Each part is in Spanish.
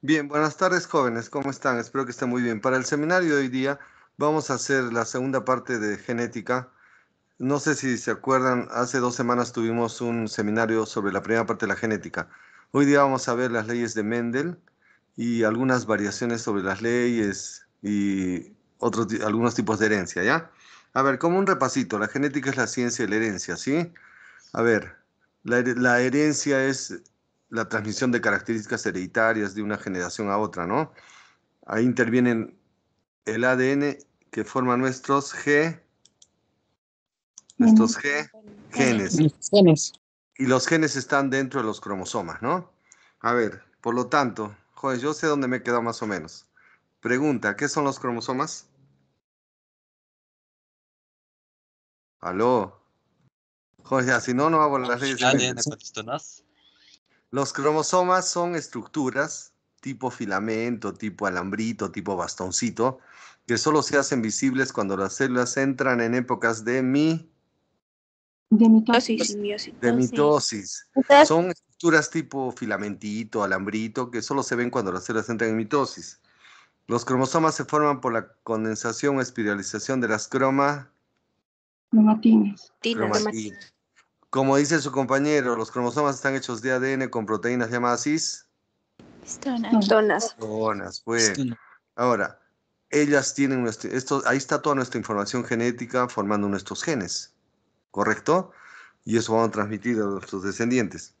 Bien, buenas tardes jóvenes, ¿cómo están? Espero que estén muy bien. Para el seminario de hoy día vamos a hacer la segunda parte de genética. No sé si se acuerdan, hace dos semanas tuvimos un seminario sobre la primera parte de la genética. Hoy día vamos a ver las leyes de Mendel y algunas variaciones sobre las leyes y otros, algunos tipos de herencia, ¿ya? A ver, como un repasito, la genética es la ciencia de la herencia, ¿sí? A ver, la, la herencia es la transmisión de características hereditarias de una generación a otra, ¿no? Ahí intervienen el ADN que forma nuestros G, nuestros G, genes. Genes. Y los genes están dentro de los cromosomas, ¿no? A ver, por lo tanto, joder, yo sé dónde me he quedado más o menos. Pregunta, ¿qué son los cromosomas? Aló. Joder, ya, si no, no hago las leyes. de ADN Mendel. condicionas. Los cromosomas son estructuras tipo filamento, tipo alambrito, tipo bastoncito, que solo se hacen visibles cuando las células entran en épocas de, mi, De mitosis. De mitosis. Entonces, Son estructuras tipo filamentito, alambrito, que solo se ven cuando las células entran en mitosis. Los cromosomas se forman por la condensación o espiralización de las croma, Cromatines. cromatinas. Como dice su compañero, los cromosomas están hechos de ADN con proteínas llamadas cis. Donas. Pues. Ahora, ellas tienen nuestro, esto, ahí está toda nuestra información genética formando nuestros genes, ¿correcto? Y eso vamos a transmitir a nuestros descendientes.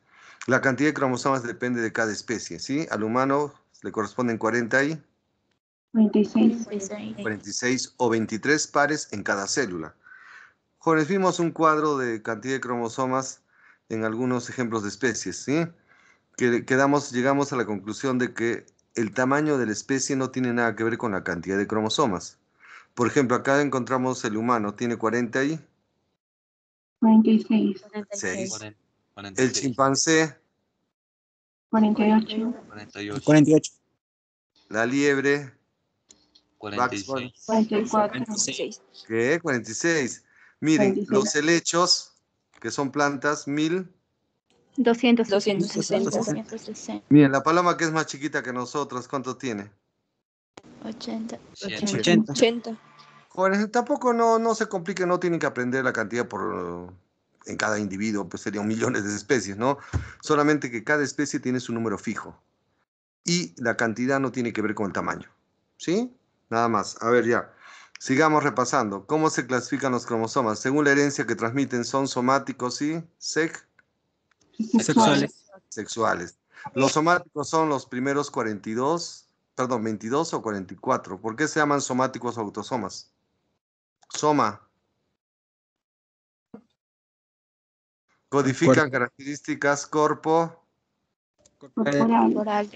La cantidad de cromosomas depende de cada especie, ¿sí? Al humano le corresponden 40 y 26. 46 o 23 pares en cada célula. Jóvenes, vimos un cuadro de cantidad de cromosomas en algunos ejemplos de especies, ¿sí? Que quedamos, llegamos a la conclusión de que el tamaño de la especie no tiene nada que ver con la cantidad de cromosomas. Por ejemplo, acá encontramos el humano, tiene 40 y 46. Seis. Cuaren- el 46, chimpancé, 48. 48, 48. la liebre, 46, 44. 46. ¿qué? 46. Miren, 46. los helechos, que son plantas, 1000. 200. 260. Miren, la paloma que es más chiquita que nosotros, ¿cuánto tiene? 80. 80. 80. Jóvenes, tampoco no, no se complique, no tienen que aprender la cantidad por en cada individuo, pues serían millones de especies, ¿no? Solamente que cada especie tiene su número fijo. Y la cantidad no tiene que ver con el tamaño. ¿Sí? Nada más. A ver ya. Sigamos repasando. ¿Cómo se clasifican los cromosomas? Según la herencia que transmiten, son somáticos y sec Sexuales. sexuales. Los somáticos son los primeros 42, perdón, 22 o 44. ¿Por qué se llaman somáticos o autosomas? Soma. Codifican Cuerpo. características corpo, Corporal. Oral.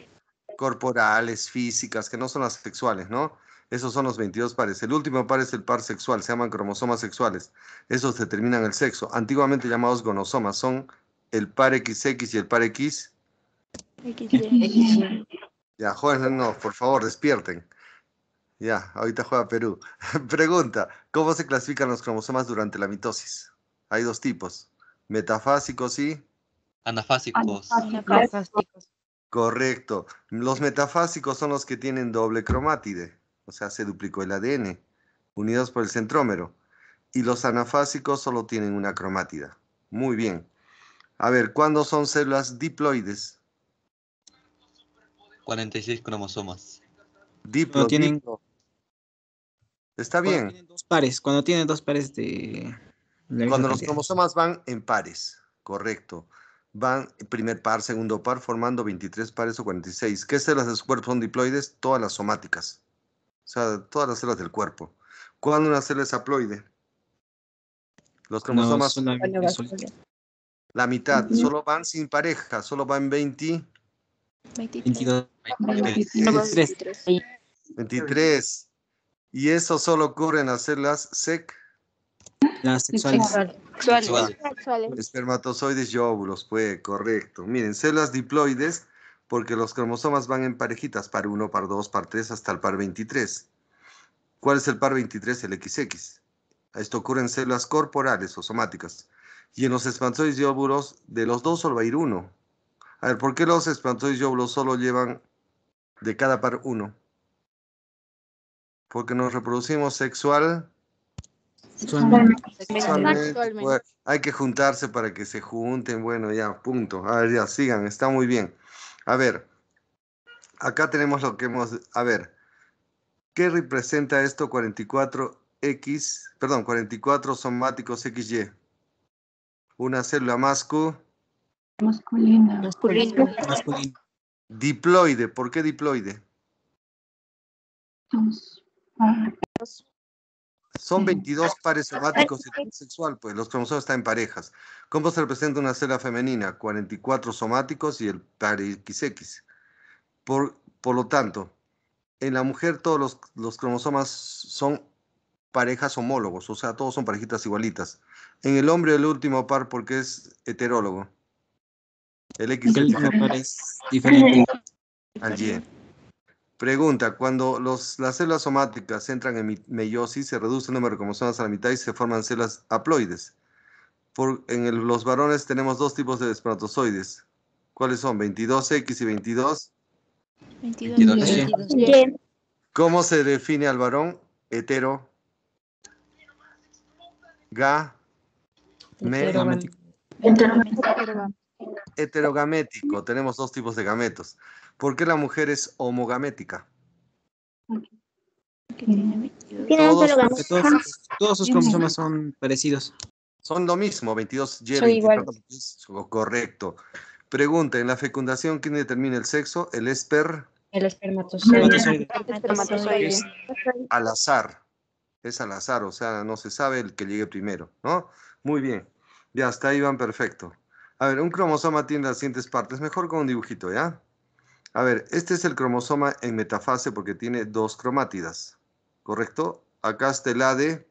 corporales, físicas, que no son las sexuales, ¿no? Esos son los 22 pares. El último par es el par sexual, se llaman cromosomas sexuales. Esos determinan el sexo. Antiguamente llamados gonosomas, son el par XX y el par X. Ya, jóvenes, no, por favor, despierten. Ya, ahorita juega Perú. Pregunta, ¿cómo se clasifican los cromosomas durante la mitosis? Hay dos tipos, metafásicos y... anafásicos, Correcto. Los metafásicos son los que tienen doble cromátide, o sea, se duplicó el ADN, unidos por el centrómero. Y los anafásicos solo tienen una cromátida. Muy bien. A ver, ¿cuándo son células diploides? 46 cromosomas, Diplo, tienen- diplo. Está Cuando bien. tienen dos pares. Cuando tienen dos pares de. de Cuando los cromosomas van en pares, correcto. Van primer par, segundo par, formando 23 pares o 46. ¿Qué células de su cuerpo son diploides? Todas las somáticas. O sea, todas las células del cuerpo. ¿Cuándo una célula es haploide? Los No, cromosomas, sol- la mitad, Ujú. solo van sin pareja, solo van 20, 22. 23. 23. 23. Y eso solo ocurre en las células sec, Las sexuales. Sexuales. espermatozoides y óvulos, pues, correcto. Miren, células diploides, porque los cromosomas van en parejitas, par 1, par 2, par 3, hasta el par 23. ¿Cuál es el par 23? El XX. Esto ocurre en células corporales o somáticas. Y en los espermatozoides y óvulos, de los dos solo va a ir uno. A ver, ¿por qué los espermatozoides y óvulos solo llevan De cada par uno. Porque nos reproducimos sexual. Sexualmente. sexualmente, pues, hay que juntarse para que se junten. Bueno, ya, punto. A ver, ya, sigan, está muy bien. A ver, acá tenemos lo que hemos... A ver, ¿qué representa esto 44X? Perdón, 44 somáticos XY. Una célula mascu, Masculina. Masculino. Masculino. diploide. ¿Por qué diploide? Dos. Ah, Son Mm. 22 pares somáticos heterosexual, pues los cromosomas están en parejas. ¿Cómo se representa una célula femenina? 44 somáticos y el par XX. Por, por lo tanto, en la mujer todos los, los cromosomas son parejas homólogos, o sea, todos son parejitas igualitas. En el hombre el último par porque es heterólogo. El X Que el último par es diferente. al Y. Pregunta, cuando los, las células somáticas entran en meiosis, se reduce el número de cromosomas a la mitad y se forman células haploides. Por, en el- los varones tenemos dos tipos de espermatozoides. ¿Cuáles son? 22X y 22. 22. 22. Y. ¿Cómo se define al varón? Hetero. Ga. Me- Gamético. heterogamético. Tenemos dos tipos de gametos. ¿Por qué la mujer es homogamética? Que tiene 22. Tiene un Todos- todos, todos sus cromosomas son parecidos. Son lo mismo, 22Y, Son 24, 22, correcto. Pregunta, en la fecundación, ¿quién determina el sexo? El esper El espermatozoide. Espermatozoide. Espermatozoide. Es- al azar. Es al azar, o sea, no se sabe el que llegue primero, ¿no? Muy bien. Ya, hasta ahí van perfecto. A ver, un cromosoma tiene las siguientes partes. Mejor con un dibujito, ¿ya? A ver, este es el cromosoma en metafase porque tiene dos cromátidas, ¿correcto? Acá está el AD,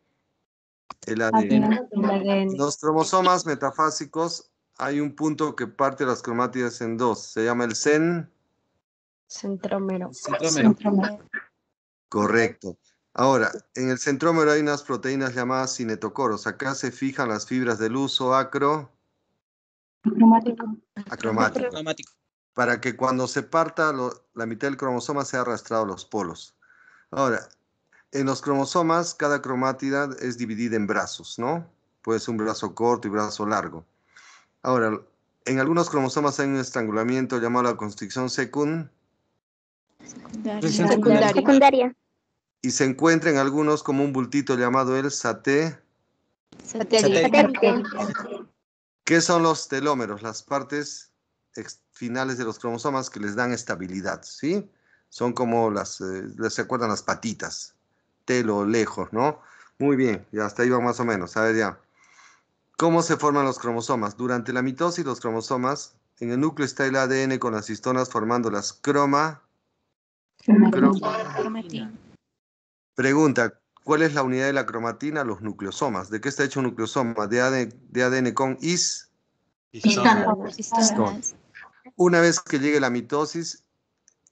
el ADN. Los cromosomas metafásicos, hay un punto que parte las cromátidas en dos. Se llama el CEN. Centrómero. Centrómero. Correcto. Ahora, en el centrómero hay unas proteínas llamadas cinetocoros. Acá se fijan las fibras del uso acro, acromático, Cromático. Para que cuando se parta lo- la mitad del cromosoma sea arrastrado a los polos. Ahora, en los cromosomas, cada cromátida es dividida en brazos, ¿no? Puede ser un brazo corto y brazo largo. Ahora, en algunos cromosomas hay un estrangulamiento llamado la constricción secund Secundaria. Secundaria. Secundaria. y se encuentra en algunos como un bultito llamado el saté. Satélite. ¿Qué son los telómeros? Las partes finales de los cromosomas que les dan estabilidad, ¿sí? Son como las, eh, ¿se acuerdan las patitas? Telo, lejos, ¿no? Muy bien, ya hasta ahí va más o menos. A ver ya. ¿Cómo se forman los cromosomas? Durante la mitosis, los cromosomas, en el núcleo está el ADN con las histonas formando las croma. croma- Cromatín. Pregunta, ¿cuál es la unidad de la cromatina? Los nucleosomas. ¿De qué está hecho un nucleosoma? De ADN, de ADN con is. Histonas. Una vez que llegue la mitosis,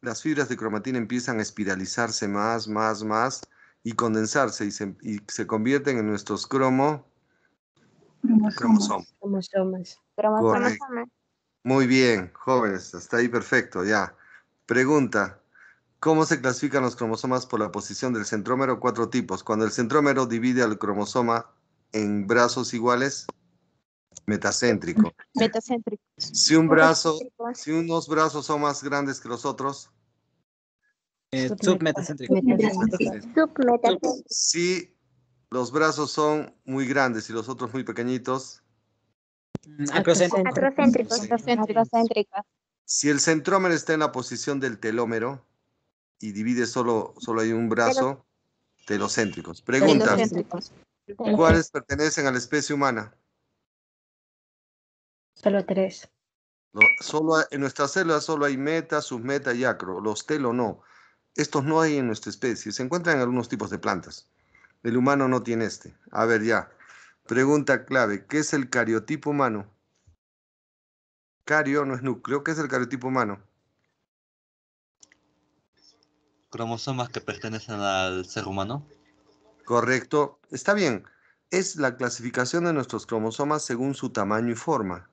las fibras de cromatina empiezan a espiralizarse más, más, más y condensarse y se, y se convierten en nuestros cromo, cromosomas. Cromosomas. Correcto. Muy bien, jóvenes, hasta ahí perfecto, ya. Pregunta, ¿cómo se clasifican los cromosomas por la posición del centrómero? Cuatro tipos. Cuando el centrómero divide al cromosoma en brazos iguales, metacéntrico. Metacéntrico. Si un brazo, si unos brazos son más grandes que los otros, Eh, submetacéntrico. Metacéntrico. si los brazos son muy grandes y los otros muy pequeñitos, Mm, Acrocéntrico. Acrocéntrico. Si el centrómero está en la posición del telómero y divide solo, solo hay un brazo, telocéntricos. Pregunta, Telocéntricos. ¿cuáles pertenecen a la especie humana? Solo tres. No, solo hay- en nuestras células solo hay meta, submeta y acro. Los telo no. Estos no hay en nuestra especie. Se encuentran en algunos tipos de plantas. El humano no tiene este. A ver ya. Pregunta clave. ¿Qué es el cariotipo humano? Cario no es núcleo. ¿Qué es el cariotipo humano? Cromosomas que pertenecen al ser humano. Correcto. Está bien. Es la clasificación de nuestros cromosomas según su tamaño y forma.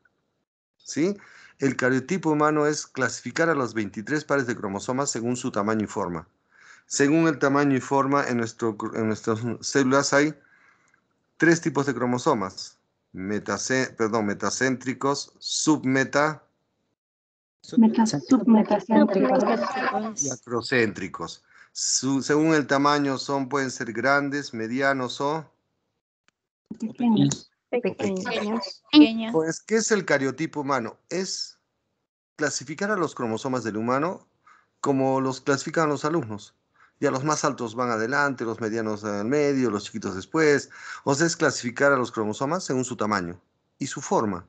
¿Sí? El cariotipo humano es clasificar a los 23 pares de cromosomas según su tamaño y forma. Según el tamaño y forma, en, nuestro, en nuestras células hay tres tipos de cromosomas. Metacé- perdón, metacéntricos, submeta Meta, submetacéntricos. y acrocéntricos. Su- según el tamaño son, pueden ser grandes, medianos o... Pequeños. Pequeña. Pues, ¿qué es el cariotipo humano? Es clasificar a los cromosomas del humano como los clasifican los alumnos. Ya los más altos van adelante, los medianos al medio, los chiquitos después. O sea, es clasificar a los cromosomas según su tamaño y su forma.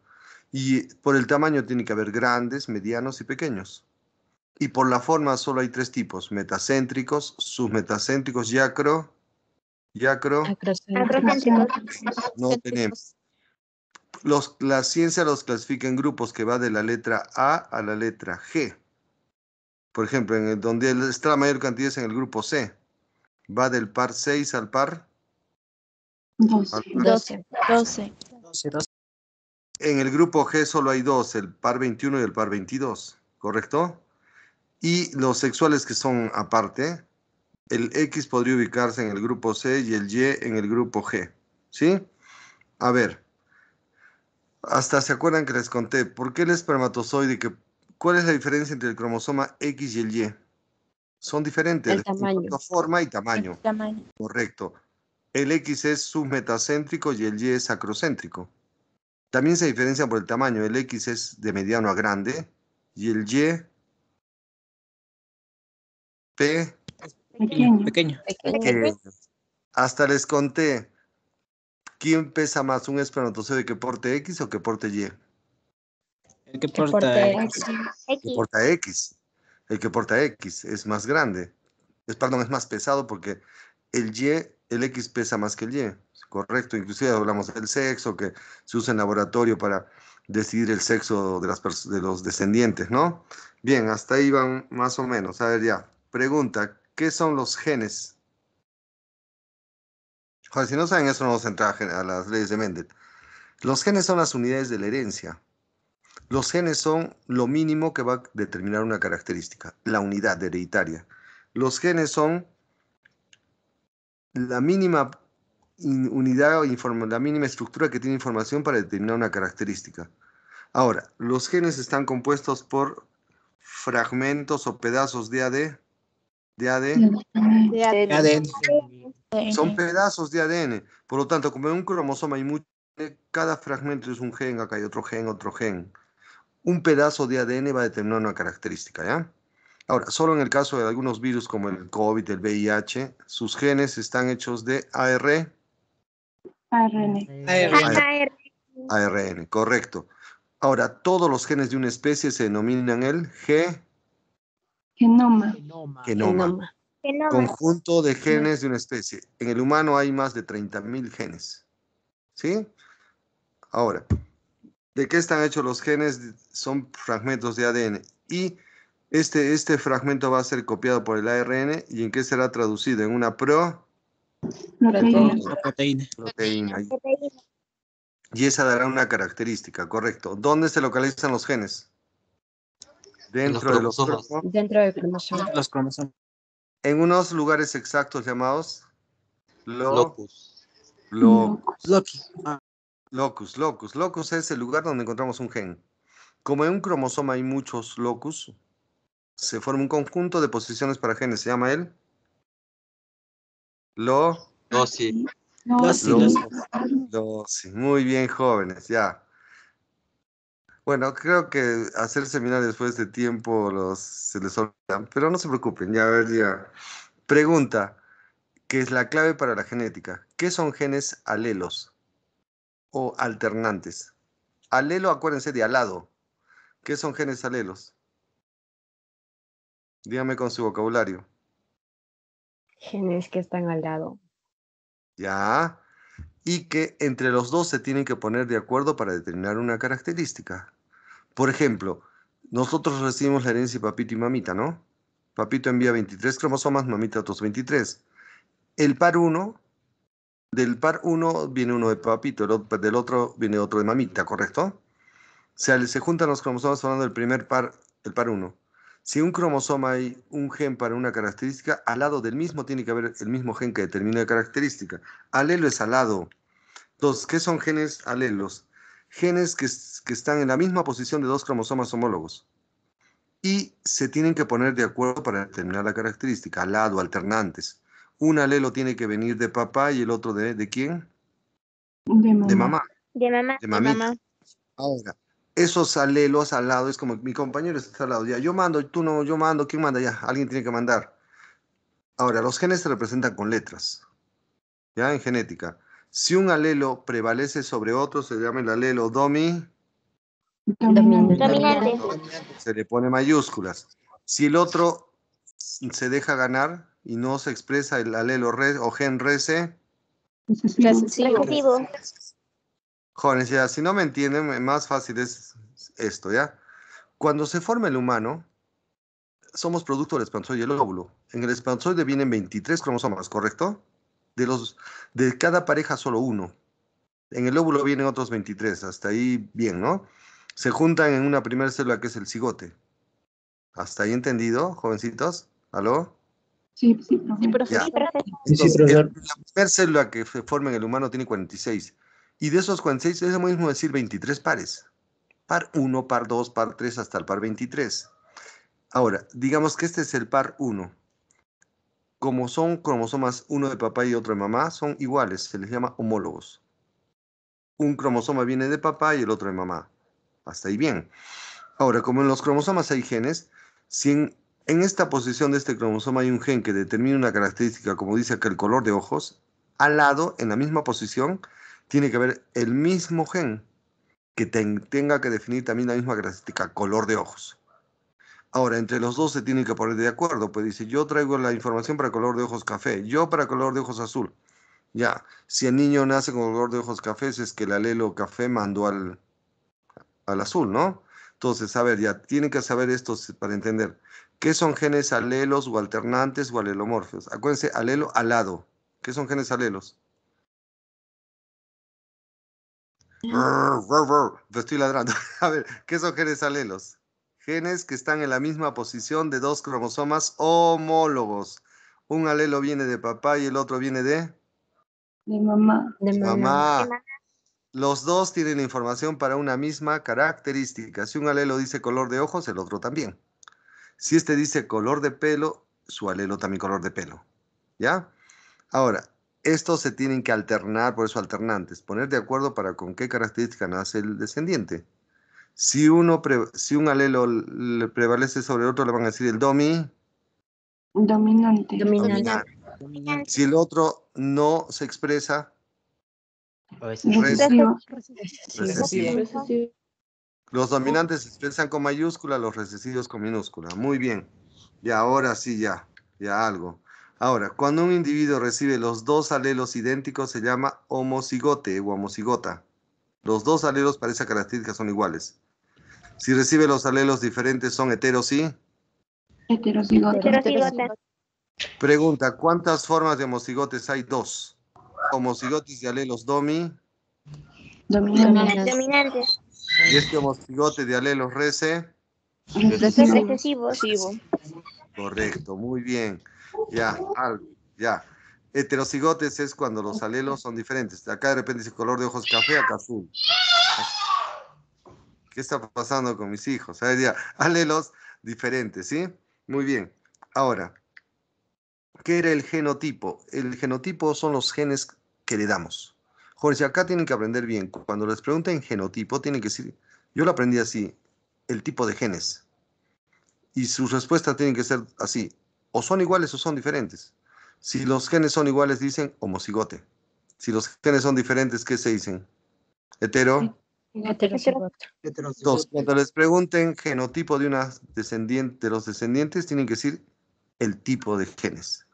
Y por el tamaño tiene que haber grandes, medianos y pequeños. Y por la forma solo hay tres tipos, metacéntricos, submetacéntricos y acro. Y acro. Acrocéntricos. No tenemos. Los, la ciencia los clasifica en grupos que va de la letra A a la letra G. Por ejemplo, en el, donde está la mayor cantidad es en el grupo C. Va del par 6 al par. al par- 12. 12. 12, 12. En el grupo G solo hay dos, el par 21 y el par 22, ¿correcto? Y los sexuales que son aparte, el X podría ubicarse en el grupo C y el Y en el grupo G, ¿sí? A ver, hasta se acuerdan que les conté, ¿por qué el espermatozoide, que, cuál es la diferencia entre el cromosoma X y el Y? Son diferentes, El en tamaño. cuanto a forma y tamaño. Tamaño. Correcto. El X es submetacéntrico y el Y es acrocéntrico. También se diferencian por el tamaño. El X es de mediano a grande y el Y P Pequeño. Pequeño. pequeño. Hasta les conté. ¿Quién pesa más, un espermatozoide que porte X o que porte Y? El que porte porta. X. que porta X. El que porta X es más grande. Es, perdón, es más pesado porque el Y, el X pesa más que el Y. Correcto. Inclusive hablamos del sexo que se usa en laboratorio para decidir el sexo de, las de los descendientes, ¿no? Bien, hasta ahí van más o menos. A ver ya. Pregunta, ¿qué son los genes? Joder, si no saben eso, no vamos a entrar a las leyes de Mendel. Los genes son las unidades de la herencia. Los genes son lo mínimo que va a determinar una característica, la unidad hereditaria. Los genes son la mínima unidad o la mínima estructura que tiene información para determinar una característica. Ahora, los genes están compuestos por fragmentos o pedazos de AD, de AD, ADN. Son pedazos de ADN. Por lo tanto, como en un cromosoma hay mucho, cada fragmento es un gen, acá hay otro gen, otro gen. Un pedazo de ADN va a determinar una característica, ¿ya? Ahora, solo en el caso de algunos virus como el COVID, el VIH, sus genes están hechos de AR, ARN. ARN. ARN, correcto. Ahora, todos los genes de una especie se denominan el G, Genoma. genoma. Conjunto de genes de una especie. En el humano hay más de 30.000 genes. ¿Sí? Ahora, ¿de qué están hechos los genes? Son fragmentos de ADN. Y este, este fragmento va a ser copiado por el ARN y en qué será traducido? En una proteína. Proteína. La proteína. Y esa dará una característica, correcto. ¿Dónde se localizan los genes? Dentro de los cromosomas. Dentro del cromosoma. Los cromosomas. En unos lugares exactos llamados lo- Locus. lo- Loki. Ah, Locus, locus. Locus es el lugar donde encontramos un gen. Como en un cromosoma hay muchos locus, se forma un conjunto de posiciones para genes. Se llama él. Lo. Lo- losi. lo- sí, Muy bien, jóvenes, ya. Bueno, creo que hacer seminarios después de tiempo los, se les olvidan, pero no se preocupen, ya a ver, ya. Pregunta, ¿qué es la clave para la genética? ¿Qué son genes alelos o alternantes? Alelo, acuérdense de alado. ¿Qué son genes alelos? Dígame con su vocabulario. Genes que están al lado. Ya. Y que entre los dos se tienen que poner de acuerdo para determinar una característica. Por ejemplo, nosotros recibimos la herencia de papito y mamita, ¿no? Papito envía 23 cromosomas, mamita otros 23. El par 1, del par 1 viene uno de papito, el del otro viene otro de mamita, ¿correcto? Se, se juntan los cromosomas formando el primer par, el par 1. Si un cromosoma hay un gen para una característica, al lado del mismo tiene que haber el mismo gen que determina la característica. Alelo es al lado. Entonces, ¿qué son genes alelos? Genes que, están en la misma posición de dos cromosomas homólogos. Y se tienen que poner de acuerdo para determinar la característica, al lado, alternantes. Un alelo tiene que venir de papá y el otro de, ¿de quién? De mamá. De mamá, De mamá. de mamita. mamá. Ahora, esos alelos al lado es como mi compañero está al lado. Ya, yo mando, tú no, yo mando, ¿quién manda? Ya, alguien tiene que mandar. Ahora, los genes se representan con letras. Ya, en genética. Si un alelo prevalece sobre otro, se llama el alelo domi, Dominante. Dominante. se le pone mayúsculas. Si el otro se deja ganar y no se expresa el alelo re, o gen Recesivo. Recesivo. Jóvenes, ya, si no me entienden, más fácil es esto, ¿ya? Cuando se forma el humano, somos producto del espermatozoide y el óvulo. En el espermatozoide vienen 23 cromosomas, ¿correcto? De, los, de cada pareja solo uno. En el óvulo vienen otros 23, hasta ahí bien, ¿no? Se juntan en una primera célula que es el cigote. ¿Hasta ahí entendido, jovencitos? ¿Aló? Sí, sí, profe. Sí, profe. Ya. Sí, profe. Entonces, profesor. el- la primera célula que se forma en el humano tiene 46. Y de esos 46 es lo mismo decir 23 pares. Par 1, par 2, par 3, hasta el par 23. Ahora, digamos que este es el par 1. Como son cromosomas uno de papá y otro de mamá, son iguales, se les llama homólogos. Un cromosoma viene de papá y el otro de mamá. Hasta ahí bien. Ahora, como en los cromosomas hay genes, si en, esta posición de este cromosoma hay un gen que determina una característica, como dice acá el color de ojos, al lado, en la misma posición, tiene que haber el mismo gen que ten- tenga que definir también la misma característica, color de ojos. Ahora, entre los dos se tienen que poner de acuerdo, pues dice, yo traigo la información para color de ojos café, yo para color de ojos azul. Ya, si el niño nace con color de ojos cafés, es que el alelo café mandó al, al azul, ¿no? Entonces, a ver, ya tienen que saber esto para entender. ¿Qué son genes alelos o alternantes o alelomorfios? Acuérdense, alelo alado. ¿Qué son genes alelos? Brr, brr, brr. Pues estoy ladrando. A ver, ¿qué son genes alelos? Genes que están en la misma posición de dos cromosomas homólogos. Un alelo viene de papá y el otro viene de De mamá. De mamá. Mamá. Los dos tienen información para una misma característica. Si un alelo dice color de ojos, el otro también. Si este dice color de pelo, su alelo también color de pelo. ¿Ya? Ahora, estos se tienen que alternar, por eso alternantes, poner de acuerdo para con qué característica nace el descendiente. Si, uno pre- si un alelo le prevalece sobre el otro, le van a decir el domi. Dominante. dominante. Si el otro no se expresa, Recesivo. recesivo. Los dominantes se expresan con mayúscula, los recesivos con minúscula. Muy bien. Y ahora sí, ya. Ya algo. Ahora, cuando un individuo recibe los dos alelos idénticos, se llama homocigote o homocigota. Los dos alelos para esa característica son iguales. Si recibe los alelos diferentes, son heteros y. Heterocigoto. Heterocigota. Pregunta: ¿cuántas formas de homocigotes hay? Dos. Homocigotes de alelos domi Dominante. Dominante. y este homocigote de alelos rece. Recesivo. Recesivo. Correcto, muy bien. Ya, algo, ya. Heterocigotes es cuando los alelos son diferentes. Acá de repente dice color de ojos café, acá azul. ¿Qué está pasando con mis hijos? Ver, ya, alelos diferentes, ¿sí? Muy bien. Ahora, ¿qué era el genotipo? El genotipo son los genes que heredamos. Jorge, acá tienen que aprender bien. Cuando les pregunten genotipo, tienen que decir, yo lo aprendí así, el tipo de genes. Y sus respuestas tienen que ser así, o son iguales o son diferentes. Si los genes son iguales, dicen homocigote. Si los genes son diferentes, ¿qué se dicen? Hetero. Heterocigoto. Entonces, cuando les pregunten genotipo de, una descendiente, de los descendientes, tienen que decir el tipo de genes.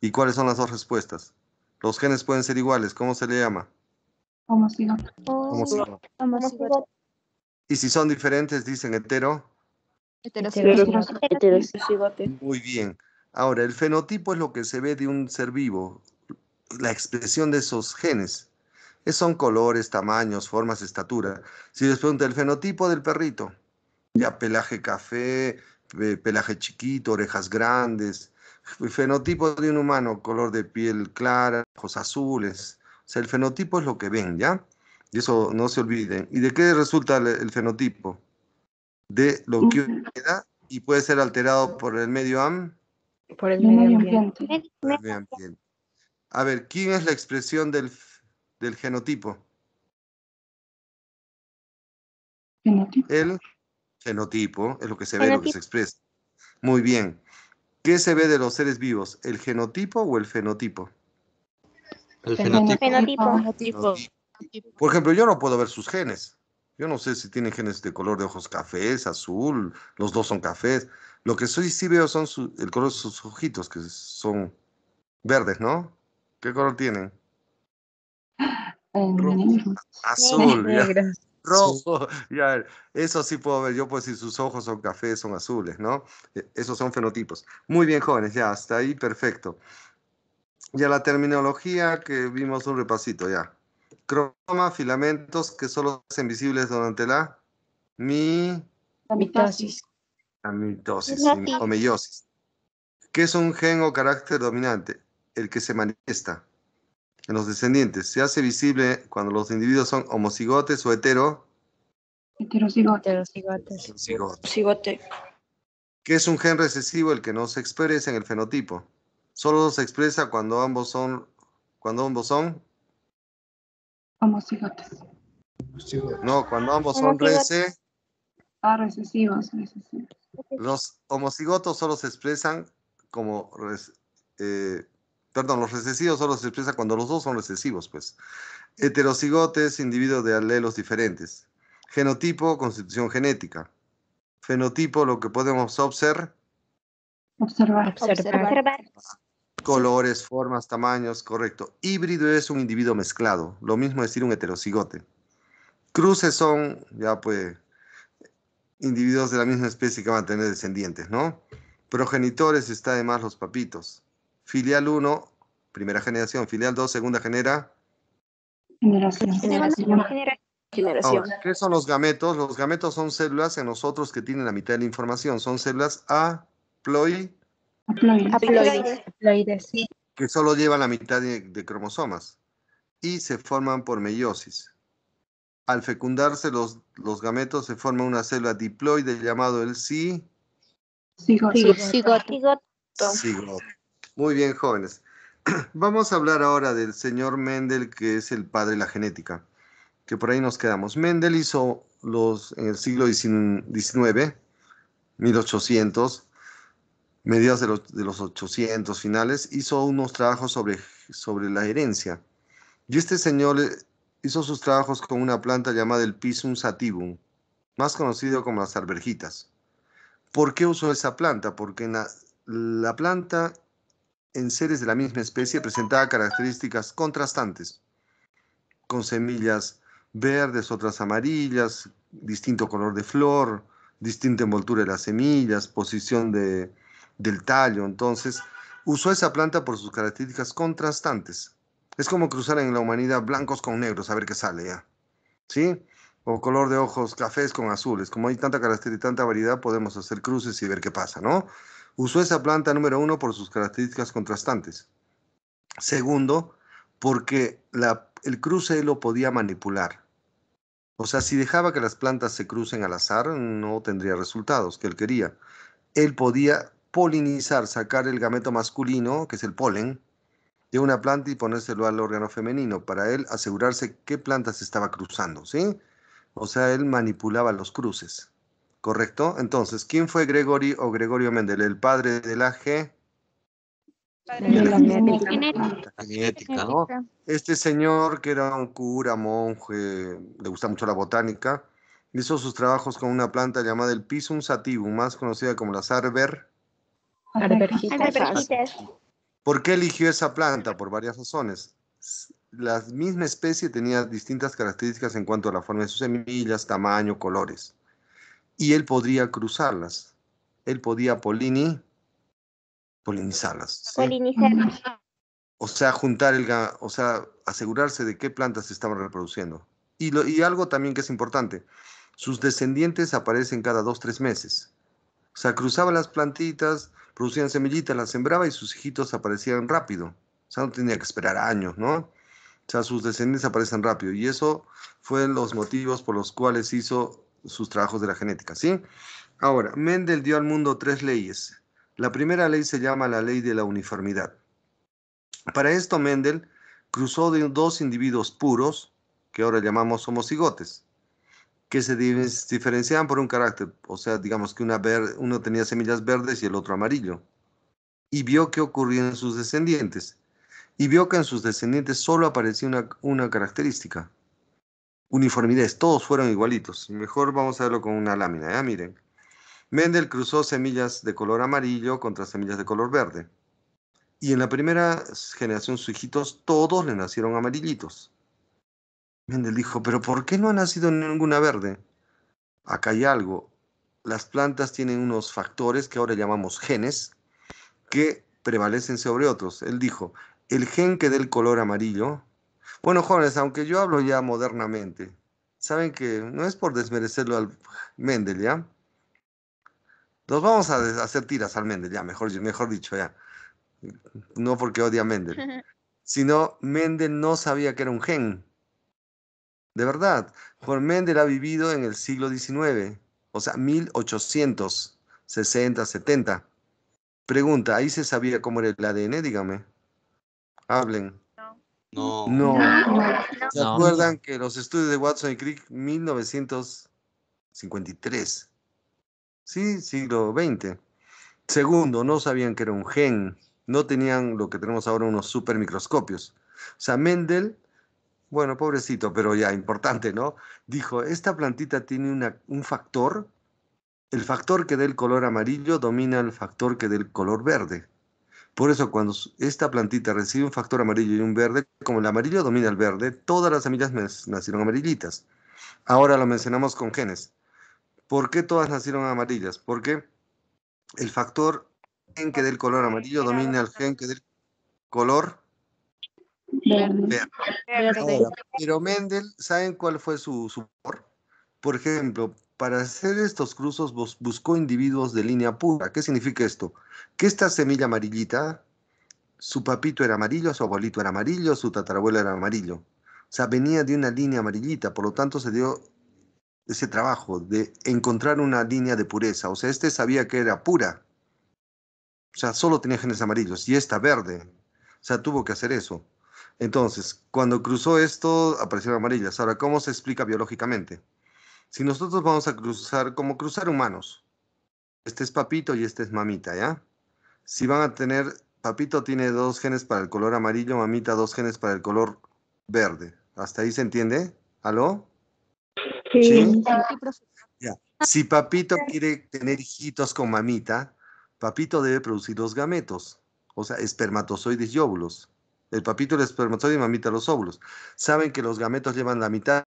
¿Y cuáles son las dos respuestas? Los genes pueden ser iguales, ¿cómo se le llama? Homocigoto. Homocigote. Homocigoto. Y si son diferentes, dicen hetero. Heterocigote. Muy bien. Ahora, el fenotipo es lo que se ve de un ser vivo, la expresión de esos genes. Es- Son colores, tamaños, formas, estatura. Si les pregunta el fenotipo del perrito, ya pelaje café, pe- pelaje chiquito, orejas grandes. El fenotipo de un humano, color de piel clara, ojos azules. O sea, el fenotipo es lo que ven, ¿ya? Y eso no se olviden. ¿Y de qué resulta el, el fenotipo? De lo que uno da y puede ser alterado por el medio am- Por el medio ambiente. ambiente. por el medio ambiente. A ver, ¿quién es la expresión del, del genotipo? Fenotipo. El genotipo es lo que se ve, lo que se expresa. Muy bien. ¿Qué se ve de los seres vivos? ¿El genotipo o el fenotipo? El Fenotipo. fenotipo. Fenotipo. Tipo, Por ejemplo, yo no puedo ver sus genes. Yo no sé si tienen genes de color de ojos cafés, azul, los dos son cafés. Lo que sí, sí veo son su- el color de sus ojitos, que son verdes, ¿no? ¿Qué color tienen? Rojo. Azul, ya. Rojo. Ya, eso sí puedo ver. Yo puedo decir sus ojos son cafés, son azules, ¿no? Eh, Esos son fenotipos. Muy bien, jóvenes, ya, hasta ahí, perfecto. Ya la terminología que vimos un repasito, ya. Croma, filamentos que solo hacen visibles durante la mi, La Mitosis. la mitosis Mitosis. o meiosis. ¿Qué es un gen o carácter dominante? El que se manifiesta en los descendientes. Se hace visible cuando los individuos son homocigotes o hetero. Heterocigote. Heterocigotes. cigotes. Cigote. ¿Qué es un gen recesivo? El que no se expresa en el fenotipo. Solo se expresa cuando ambos son, cuando ambos son, Homocigotes. no, cuando ambos son rece, Ah, recesivos, recesivos. los homocigotos solo se expresan como, res- eh, perdón, los recesivos solo se expresan cuando los dos son recesivos, pues. Heterocigotes, individuos de alelos diferentes. Genotipo, constitución genética. Fenotipo, lo que podemos observar, Observar. Observar. colores, formas, tamaños, correcto. Híbrido es un individuo mezclado, lo mismo decir un heterocigote. Cruces son, ya pues, individuos de la misma especie que van a tener descendientes, ¿no? Progenitores está además los papitos. Filial 1, primera generación. Filial 2, segunda genera. Generación. Generación. Generación. Ahora, ¿qué son los gametos? Los gametos son células en nosotros que tienen la mitad de la información. Son células haploid Haploide. Haploides. Haploides. que solo llevan la mitad de, de cromosomas y se forman por meiosis. Al fecundarse los, los gametos se forma una célula diploide llamado el ci- Cigote. Cigote. cigoto. Muy bien, jóvenes. Vamos a hablar ahora del señor Mendel, que es el padre de la genética, que por ahí nos quedamos. Mendel hizo los, en el siglo XIX, 1800, mediados de los, de los 800 finales, hizo unos trabajos sobre, sobre la herencia. Y este señor eh, hizo sus trabajos con una planta llamada el Pisum sativum, más conocido como las arvejitas. ¿Por qué usó esa planta? Porque la planta en seres de la misma especie presentaba características contrastantes, con semillas verdes, otras amarillas, distinto color de flor, distinta envoltura de las semillas, posición de, del tallo. Entonces, usó esa planta por sus características contrastantes. Es como cruzar en la humanidad blancos con negros, a ver qué sale ya. ¿Sí? O color de ojos cafés con azules. Como hay tanta característica y tanta variedad, podemos hacer cruces y ver qué pasa, ¿no? Usó esa planta número uno por sus características contrastantes. Segundo, porque el cruce lo podía manipular. O sea, si dejaba que las plantas se crucen al azar, no tendría resultados que él quería. Él podía polinizar, sacar el gameto masculino, que es el polen, de una planta y ponérselo al órgano femenino, para él asegurarse qué planta se estaba cruzando, ¿sí? O sea, él manipulaba los cruces, ¿correcto? Entonces, ¿quién fue Gregory o Gregorio Mendel? El padre de la G, De la genética. ¿no? Este señor, que era un cura, monje, le gusta mucho la botánica, hizo sus trabajos con una planta llamada el Pisum sativum, más conocida como la Sarver. Arvejitas. ¿Por qué eligió esa planta? Por varias razones. La misma especie tenía distintas características en cuanto a la forma de sus semillas, tamaño, colores. Y él podría cruzarlas. Él podía polini, polinizarlas. ¿sí? Polinizar. O sea, juntar el, o sea, asegurarse de qué plantas se estaban reproduciendo. Y, lo- y algo también que es importante, sus descendientes aparecen cada dos, tres meses. O sea, cruzaban las plantitas, producían semillitas, las sembraba y sus hijitos aparecían rápido. O sea, no tenía que esperar años, ¿no? O sea, sus descendientes aparecen rápido. Y eso fueron los motivos por los cuales hizo sus trabajos de la genética, ¿sí? Ahora, Mendel dio al mundo tres leyes. La primera ley se llama la ley de la uniformidad. Para esto, Mendel cruzó de dos individuos puros, que ahora llamamos homocigotes, que se di- diferenciaban por un carácter, o sea, digamos que una uno tenía semillas verdes y el otro amarillo, y vio qué ocurría en sus descendientes, y vio que en sus descendientes solo aparecía una, una característica, uniformidad, todos fueron igualitos. Mejor vamos a verlo con una lámina, ¿ya? Miren. Mendel cruzó semillas de color amarillo contra semillas de color verde. Y en la primera generación, sus hijitos, todos le nacieron amarillitos. Mendel dijo, pero ¿por qué no ha nacido ninguna verde? Acá hay algo. Las plantas tienen unos factores que ahora llamamos genes, que prevalecen sobre otros. Él dijo, el gen que dé el color amarillo. Bueno, jóvenes, aunque yo hablo ya modernamente, saben que no es por desmerecerlo al Mendel, ¿ya? Nos vamos a hacer tiras al Mendel, ya, mejor, mejor dicho, ya. No porque odia a Mendel, sino Mendel no sabía que era un gen. De verdad, Juan Mendel ha vivido en el siglo XIX, o sea, 1860, 70. Pregunta, ¿ahí se sabía cómo era el ADN? Dígame. Hablen. No. No. ¿Se No. acuerdan que los estudios de Watson y Crick, 1953? Sí, siglo XX. Segundo, no sabían que era un gen. No tenían lo que tenemos ahora, unos supermicroscopios. O sea, Mendel, bueno, pobrecito, pero ya importante, ¿no? Dijo, esta plantita tiene una- un factor. El factor que dé el color amarillo domina el factor que dé el color verde. Por eso cuando esta plantita recibe un factor amarillo y un verde, como el amarillo domina el verde, todas las semillas nacieron amarillitas. Ahora lo mencionamos con genes. ¿Por qué todas nacieron amarillas? Porque el factor gen que dé el color amarillo domina el gen que dé el color Verde. Verde. Ahora, pero Mendel, ¿saben cuál fue su, su por? Por ejemplo, para hacer estos cruzos bus- buscó individuos de línea pura. ¿Qué significa esto? Que esta semilla amarillita, su papito era amarillo, su abuelito era amarillo, su tatarabuelo era amarillo. O sea, venía de una línea amarillita, por lo tanto se dio ese trabajo de encontrar una línea de pureza. O sea, este sabía que era pura. O sea, solo tenía genes amarillos y esta verde. O sea, tuvo que hacer eso. Entonces, cuando cruzó esto, aparecieron amarillas. Ahora, ¿cómo se explica biológicamente? Si nosotros vamos a cruzar, como cruzar humanos, este es papito y este es mamita, ¿ya? Si van a tener, papito tiene dos genes para el color amarillo, mamita dos genes para el color verde. ¿Hasta ahí se entiende? ¿Aló? Sí. Ya. Si papito quiere tener hijitos con mamita, papito debe producir los gametos, o sea, espermatozoides y óvulos. El papito el espermatozoide y mamita los óvulos. Saben que los gametos llevan la mitad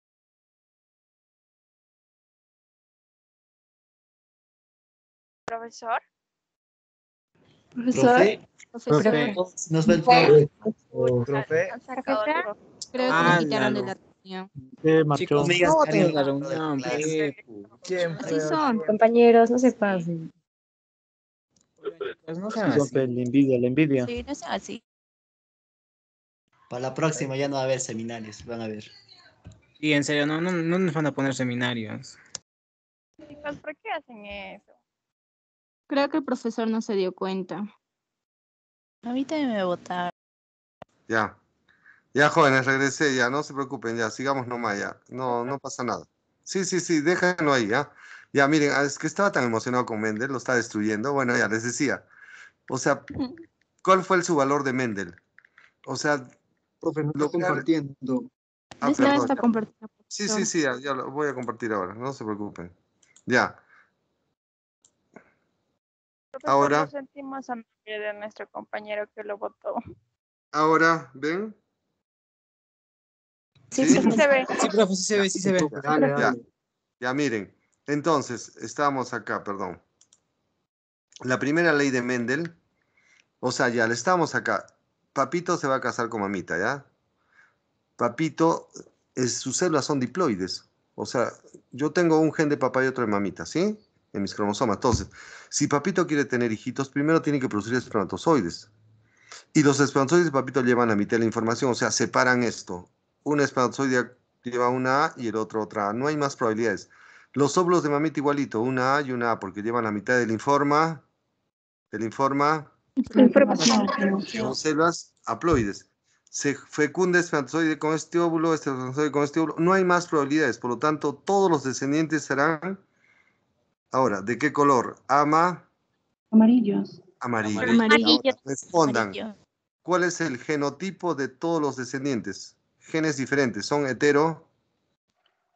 Profesor. Profesor, Profe, nos va el profe. profe. Creo que me quitaron de la- reunión. Chicos, Amigas, no tengan la reunión, de pe, ¿quién Sí fue? son. Compañeros, no se pasen. pues no sean así. la envidia, la envidia. Sí, no sean así. Para la próxima ya no va a haber seminarios, van a ver. Sí, en serio, no, no, no nos van a poner seminarios. Chicos, ¿por qué hacen eso? Creo que el profesor no se dio cuenta. A mí también me votaron. Ya. Ya, jóvenes, regresé, ya, no se preocupen, ya, sigamos nomás, ya. No, no pasa nada. Sí, sí, sí, déjenlo ahí, ya. Ya, miren, ah, es que estaba tan emocionado con Mendel, lo está destruyendo. Bueno, ya les decía. O sea, ¿cuál fue el, su valor de Mendel? O sea, Profe, no Lo compartiendo. ah, está compartiendo. Sí, sí, sí, ya, ya lo voy a compartir ahora, no se preocupen. Ya, Profesor, Ahora- Lo sentimos a nombre de nuestro compañero que lo votó. ahora, ¿ven? Sí, Sí. profe. Se ve. Sí, profe, sí se ve, sí se ve. Dale, Ya. miren, entonces, estábamos acá, perdón. La primera ley de Mendel, o sea, ya le estamos acá. Papito se va a casar con mamita, ¿ya? Papito, es, sus células son diploides. O sea, yo tengo un gen de papá y otro de mamita, ¿sí? En mis cromosomas. Entonces, si papito quiere tener hijitos, primero tiene que producir espermatozoides. Y los espermatozoides de papito llevan la mitad de la información, o sea, separan esto. Un espermatozoide lleva una A y el otro otra A. No hay más probabilidades. Los óvulos de mamita igualito, una A y una A, porque llevan la mitad del informa, del informa, son células haploides. Se fecunda espermatozoide con este óvulo, este espermatozoide con este óvulo. No hay más probabilidades, por lo tanto, todos los descendientes serán. Ahora, ¿de qué color? Ama. Amarillos. Amarillo. Amarillo. Respondan. Amarillo. ¿Cuál es el genotipo de todos los descendientes? Genes diferentes, son hetero,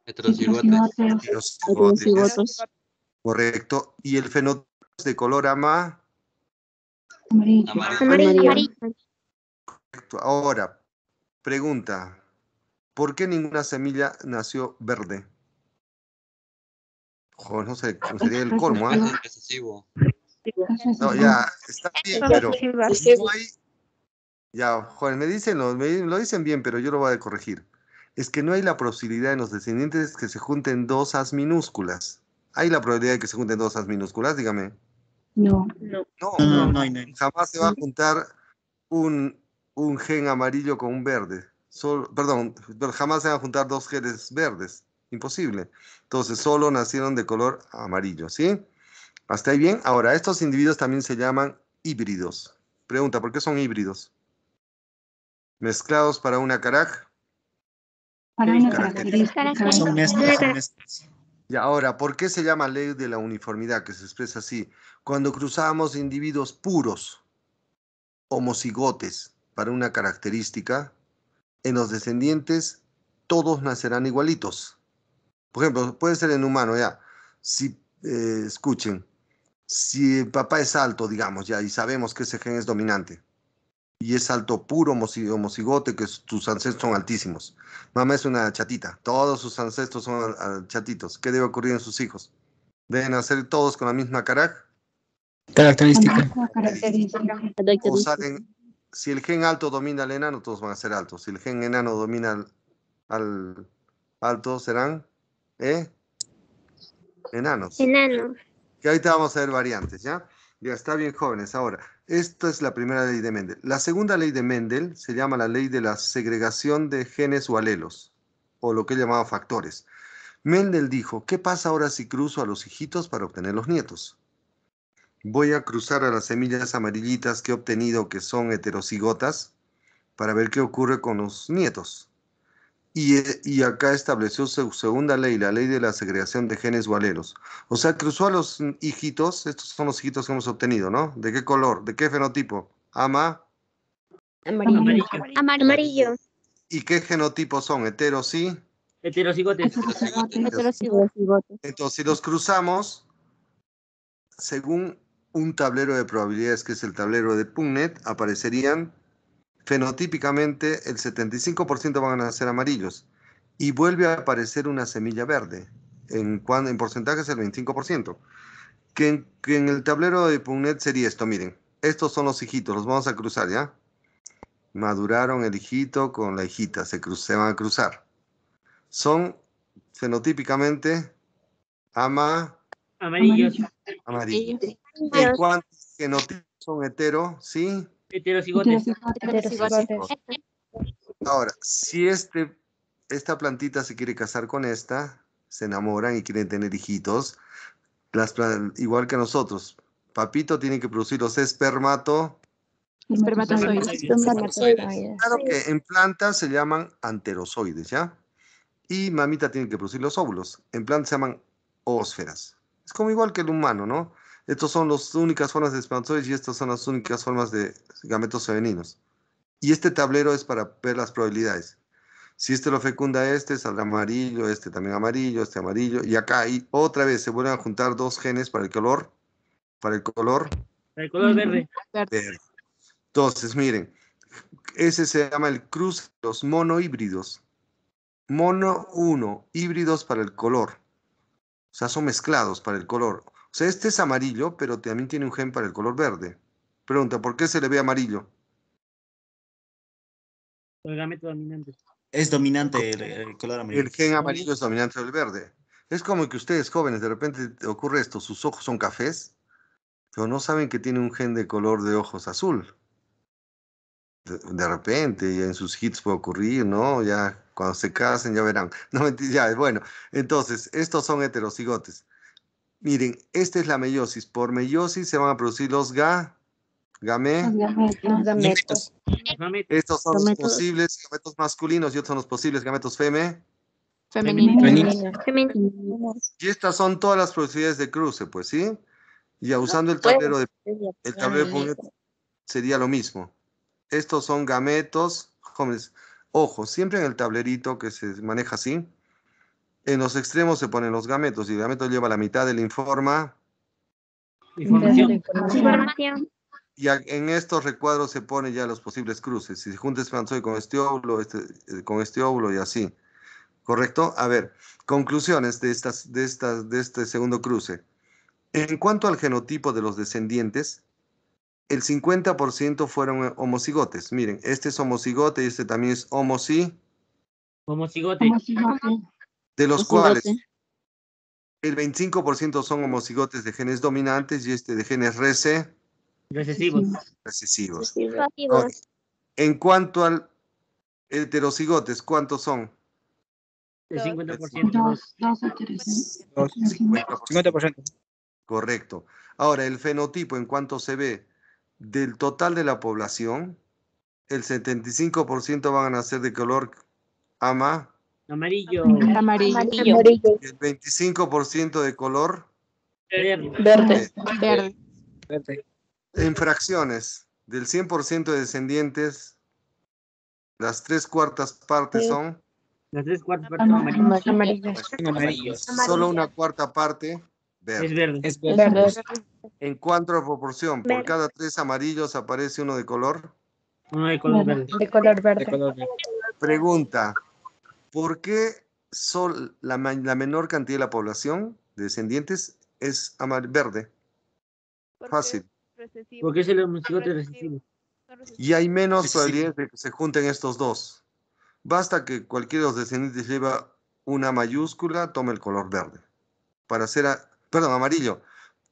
Heterocigotes. Heterocigotes. heterocigotes. Heterocigotos. Correcto. ¿Y el fenotipo es de color ama? Amarillo. Amarillo. Correcto. Ahora, pregunta. ¿Por qué ninguna semilla nació verde? Joder, no sé, sería el colmo, ¿ah? Es recesivo. No, ya, está bien, pero Recesivas. no hay... Ya, joder, me dicen, lo, me lo dicen bien, pero yo lo voy a corregir. Es que no hay la posibilidad en los descendientes que se junten dos as minúsculas. ¿Hay la probabilidad de que se junten dos as minúsculas? Dígame. No. No, No, no, no hay, no jamás se va a juntar un, un gen amarillo con un verde. Solo, perdón, pero jamás se van a juntar dos genes verdes. Imposible. Entonces, solo nacieron de color amarillo, ¿sí? ¿Hasta ahí bien? Ahora, estos individuos también se llaman híbridos. Pregunta, ¿por qué son híbridos? Mezclados para una caraj. Para una Característica. Son mezclas, son mezclas. Y ahora, ¿por qué se llama ley de la uniformidad, que se expresa así? Cuando cruzamos individuos puros, homocigotes, para una característica, en los descendientes todos nacerán igualitos. Por ejemplo, puede ser en humano, ya. Si, eh, escuchen, si el papá es alto, digamos, ya, y sabemos que ese gen es dominante, y es alto puro homoci- homocigote, que sus ancestros son altísimos. Mamá es una chatita, todos sus ancestros son chatitos. ¿Qué debe ocurrir en sus hijos? ¿Deben nacer todos con la misma caraj? Característica. Característica. o salen, si el gen alto domina al enano, todos van a ser altos. Si el gen enano domina al, al alto, serán ¿eh? enanos. Enano. Que ahorita vamos a ver variantes, ¿ya? Ya está bien, jóvenes. Ahora, esta es la primera ley de Mendel. La segunda ley de Mendel se llama la ley de la segregación de genes o alelos, o lo que él llamaba factores. Mendel dijo, ¿qué pasa ahora si cruzo a los hijitos para obtener los nietos? Voy a cruzar a las semillas amarillitas que he obtenido, que son heterocigotas, para ver qué ocurre con los nietos. Y, eh, y acá estableció su segunda ley, la ley de la segregación de genes o alelos. O sea, cruzó a los hijitos, estos son los hijitos que hemos obtenido, ¿no? ¿De qué color? ¿De qué fenotipo? Ama. Amarillo. Amarillo. ¿Y qué genotipos son? Hetero, sí. Heterocigotes. Entonces, si los cruzamos, según un tablero de probabilidades, que es el tablero de PUNET, aparecerían fenotípicamente el 75% van a ser amarillos y vuelve a aparecer una semilla verde. En, cuan- en porcentaje es el 25%. Que en, que en el tablero de PUNET sería esto, miren. Estos son los hijitos, los vamos a cruzar, ¿ya? Maduraron el hijito con la hijita, se, cru- se van a cruzar. Son fenotípicamente ama Amarillos. amarillo. Ellos. ¿Y cuántos genotipos son hetero? Sí. Heterocigotes. Heterocigotes. Ahora, si este, esta plantita se quiere casar con esta, se enamoran y quieren tener hijitos, las, igual que nosotros, papito tiene que producir los espermato. Espermatozoides. Claro que en plantas se llaman anterozoides, ¿ya? Y mamita tiene que producir los óvulos. En plantas se llaman ósferas. Es como igual que el humano, ¿no? Estos son las únicas formas de espermatozoides y estas son las únicas formas de gametos femeninos. Y este tablero es para ver las probabilidades. Si este lo fecunda este, saldrá amarillo, este también amarillo, este amarillo. Y acá y otra vez se vuelven a juntar dos genes para el color, para el color El color verde. verde. Entonces, miren, ese se llama el cruce de los monohíbridos. Mono 1, híbridos para el color. O sea, son mezclados para el color. O sea, este es amarillo, pero también tiene un gen para el color verde. Pregunta, ¿por qué se le ve amarillo? El gameto dominante. Es dominante el, el color amarillo. El gen amarillo es dominante del verde. Es como que ustedes jóvenes, de repente te ocurre esto, sus ojos son cafés, pero no saben que tiene un gen de color de ojos azul. De, de repente, ya en sus hits puede ocurrir, ¿no? Ya cuando se casen ya verán. No, mentira, ya, bueno. Entonces, estos son heterocigotes. Miren, esta es la meiosis. Por meiosis se van a producir los ga, gamé. Gametos. Gameto. Estos son los Gametos. posibles gametos masculinos y otros son los posibles gametos feme. Femenino. Femenino. Y estas son todas las posibilidades de cruce, pues, ¿sí? Ya usando el tablero de el tablero de sería lo mismo. Estos son gametos, jóvenes. Ojo, siempre en el tablerito que se maneja así, en los extremos se ponen los gametos y el gameto lleva la mitad del informa Información. Información. y en estos recuadros se pone ya los posibles cruces. Si se junta esperanzoide con este óvulo, este, eh, con este óvulo y así. ¿Correcto? A ver, conclusiones de, estas, de, estas, de este segundo cruce. En cuanto al genotipo de los descendientes, el 50% fueron homocigotes. Miren, este es homocigote y este también es homoci, Homocigote. De los cuales el 25% son homocigotes de genes dominantes y este de genes rece- Recesivos. recesivos. Ahora, En cuanto al heterocigotes, ¿cuántos son? El 50%. Dos. 50%. 50%. Correcto. Ahora, el fenotipo, en cuanto se ve del total de la población, el 75% van a ser de color ama Amarillo. Amarillo. Amarillo. el 25% de color Verde. Verde. Verde. Verde. en fracciones. Del 100% de descendientes, las tres cuartas partes son Las tres cuartas partes son amarillas. Amarillo. solo una cuarta parte Es verde. verde. Es verde. Verde. En cuanto a proporción, por cada tres amarillos aparece uno de color. Uno de color verde. De color De verde. color verde. Pregunta, ¿por qué sol, la, la menor cantidad de la población de descendientes es verde? Porque Fácil. Porque es el homocigote recesivo. Y hay menos Sí, sí, sí. probabilidades de que se junten estos dos. Basta que cualquiera de los descendientes lleva una mayúscula, tome el color verde. Para ser, a- perdón, amarillo.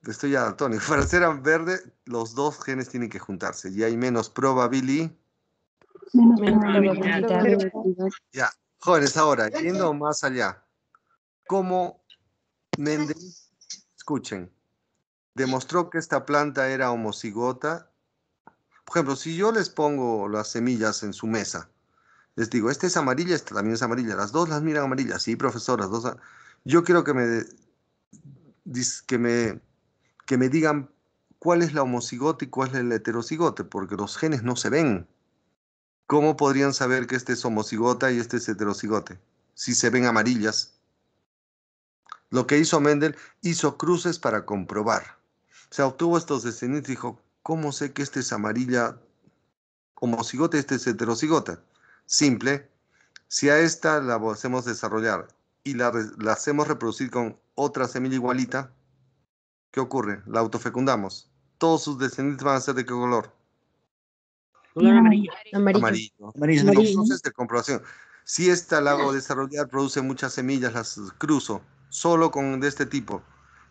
Estoy ya Antonio. Para ser a verde, los dos genes tienen que juntarse. Y hay menos probabilidad. Menos probabilidad. probabilidad. Ya, jóvenes, ahora, yendo más allá, ¿cómo Mendel, escuchen, demostró que esta planta era homocigota? Por ejemplo, si yo les pongo las semillas en su mesa, les digo, esta es amarilla, esta también es amarilla, las dos las miran amarillas, sí, profesor, las dos. Yo quiero que me, que me, que me digan cuál es la homocigote y cuál es el heterocigote, porque los genes no se ven. ¿Cómo podrían saber que este es homocigota y este es heterocigote? Si se ven amarillas. Lo que hizo Mendel, hizo cruces para comprobar. O sea, obtuvo estos descendientes y dijo, ¿cómo sé que este es amarilla homocigote y este es heterocigota? Simple. Si a esta la hacemos desarrollar y la, la hacemos reproducir con otra semilla igualita, ¿qué ocurre? La autofecundamos. Todos sus descendientes van a ser de qué color? Color amarillo. Amarillo. Amarillo. De comprobación. Si esta la hago desarrollar, produce muchas semillas, las cruzo, solo con de este tipo.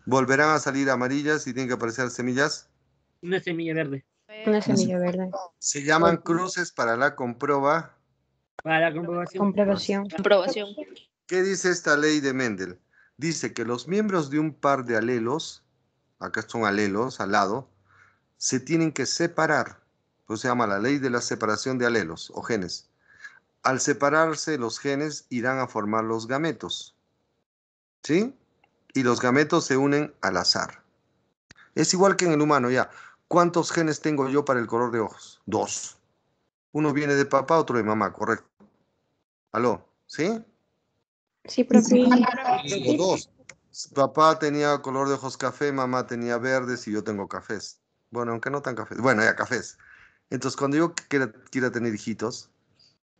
Volverán a salir amarillas y tienen que aparecer semillas. Una semilla verde. Una semilla verde. Se llaman cruces para la comproba. Para la comprobación. Comprobación. Comprobación. ¿Qué dice esta ley de Mendel? Dice que los miembros de un par de alelos, acá son alelos al lado, se tienen que separar. Pues se llama la ley de la separación de alelos o genes. Al separarse los genes irán a formar los gametos. ¿Sí? Y los gametos se unen al azar. Es igual que en el humano ya. ¿Cuántos genes tengo yo para el color de ojos? Dos. Uno viene de papá, otro de mamá, correcto. ¿Aló? ¿Sí? Sí, profe. Tengo dos. Papá tenía color de ojos café, mamá tenía verdes y yo tengo cafés. Bueno, aunque no tan cafés. Bueno, ya cafés. Entonces, cuando yo quiera, quiera tener hijitos,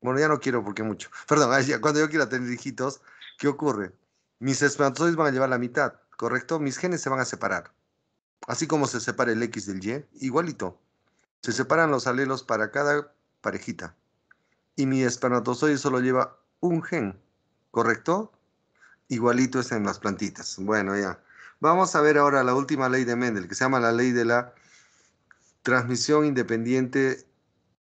bueno, ya no quiero porque mucho. Perdón, cuando yo quiera tener hijitos, ¿qué ocurre? Mis espermatozoides van a llevar la mitad, ¿correcto? Mis genes se van a separar. Así como se separa el X del Y, igualito. Se separan los alelos para cada parejita. y mi espermatozoide solo lleva un gen, ¿correcto? Igualito es en las plantitas. Bueno, ya. Vamos a ver ahora la última ley de Mendel, que se llama la ley de la transmisión independiente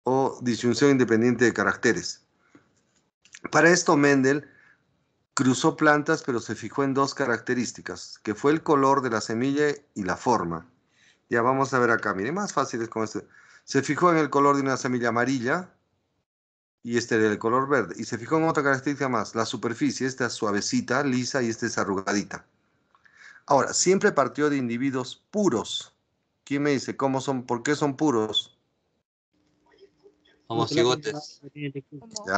o disyunción independiente de caracteres. Para esto Mendel cruzó plantas, pero se fijó en dos características, que fue el color de la semilla y la forma. Ya vamos a ver acá, miren, más fácil es con este. Se fijó en el color de una semilla amarilla y este era el color verde. Y se fijó en otra característica más, la superficie, esta es suavecita, lisa y esta es arrugadita. Ahora, siempre partió de individuos puros. ¿Quién me dice cómo son, por qué son puros? Homocigotes.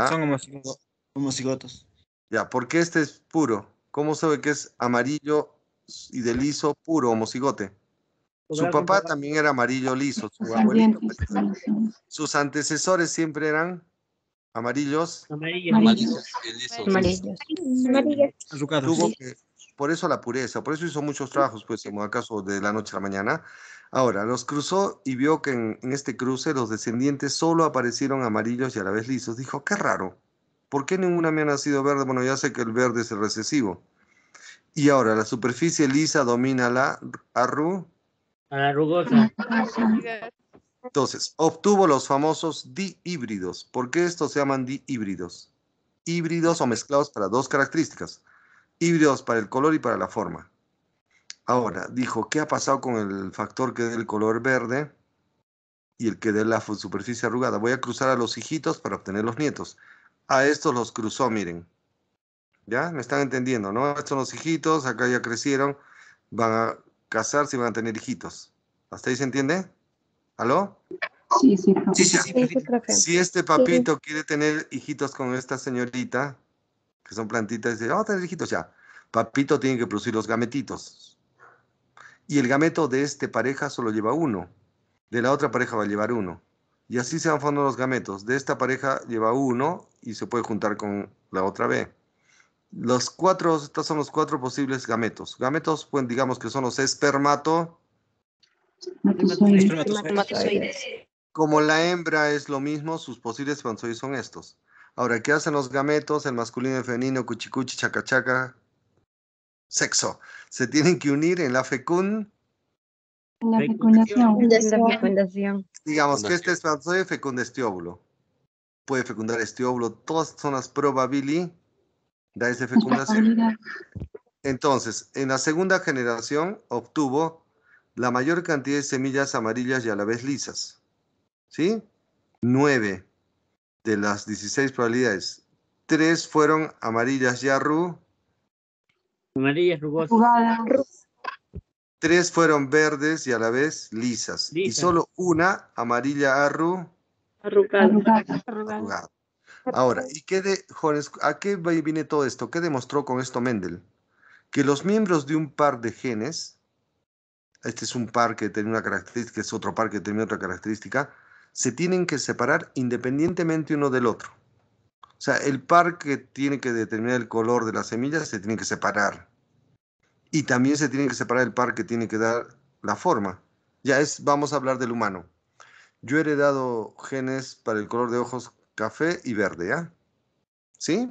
Son homocigotos. Homocigotos. Ya, ¿por qué este es puro? ¿Cómo sabe que es amarillo y de liso puro, homocigote? Su papá también era amarillo liso, su abuelito. Pues, Sus antecesores siempre eran amarillos. Amarillos. Amarillos. Tuvo que, por eso la pureza, por eso hizo muchos trabajos, pues, como acaso de la noche a la mañana. Ahora, los cruzó y vio que en, en este cruce los descendientes solo aparecieron amarillos y a la vez lisos. Dijo, qué raro, ¿por qué ninguna me ha nacido verde? Bueno, ya sé que el verde es el recesivo. Y ahora, la superficie lisa domina la arru. A la rugosa. Diga, Entonces, obtuvo los famosos dihíbridos. ¿Por qué estos se llaman dihíbridos? Híbridos o mezclados para dos características. Híbridos para el color y para la forma. Ahora, dijo, ¿qué ha pasado con el factor que da el color verde y el que da la superficie arrugada? Voy a cruzar a los hijitos para obtener los nietos. A estos los cruzó, miren. ¿Ya? ¿Me están entendiendo, no? Estos son los hijitos, acá ya crecieron, van a casarse y van a tener hijitos. ¿Hasta ahí se entiende? ¿Aló? Sí, sí, profe. Sí, sí, sí. Sí, sí, profe. Si este papito quiere tener hijitos con esta señorita, que son plantitas, dice, vamos a tener hijitos ya. Papito tiene que producir los gametitos. Y el gameto de este pareja solo lleva uno. De la otra pareja va a llevar uno. Y así se van formando los gametos. De esta pareja lleva uno y se puede juntar con la otra B. Los cuatro, estos son los cuatro posibles gametos. Gametos, pues digamos que son los espermato. Espermatozoides. Espermatozoides. Como la hembra es lo mismo, sus posibles espermatozoides son estos. Ahora, ¿qué hacen los gametos? El masculino y el femenino, cuchicuchi, chacachaca, sexo. Se tienen que unir en la fecund. La fecundación. La fecundación. Digamos que este espermatozoide fecunda este óvulo. Puede fecundar este óvulo. Todas son las probabilidades de fecundación. Entonces, en la segunda generación obtuvo la mayor cantidad de semillas amarillas y a la vez lisas. ¿Sí? Nueve de las 16 probabilidades. Tres fueron amarillas y arru, Amarilla, rugosa. Jugada. tres fueron verdes y a la vez lisas. Y solo una amarilla arru. Arrugada. arrugada. Ahora, ¿y qué de, jóvenes, a qué va- viene todo esto? ¿Qué demostró con esto Mendel? Que los miembros de un par de genes, este es un par que tiene una característica, es otro par que tiene otra característica, se tienen que separar independientemente uno del otro. O sea, el par que tiene que determinar el color de las semillas se tiene que separar. Y también se tiene que separar el par que tiene que dar la forma. Ya es, vamos a hablar del humano. Yo he heredado genes para el color de ojos café y verde, ¿ya? ¿Sí?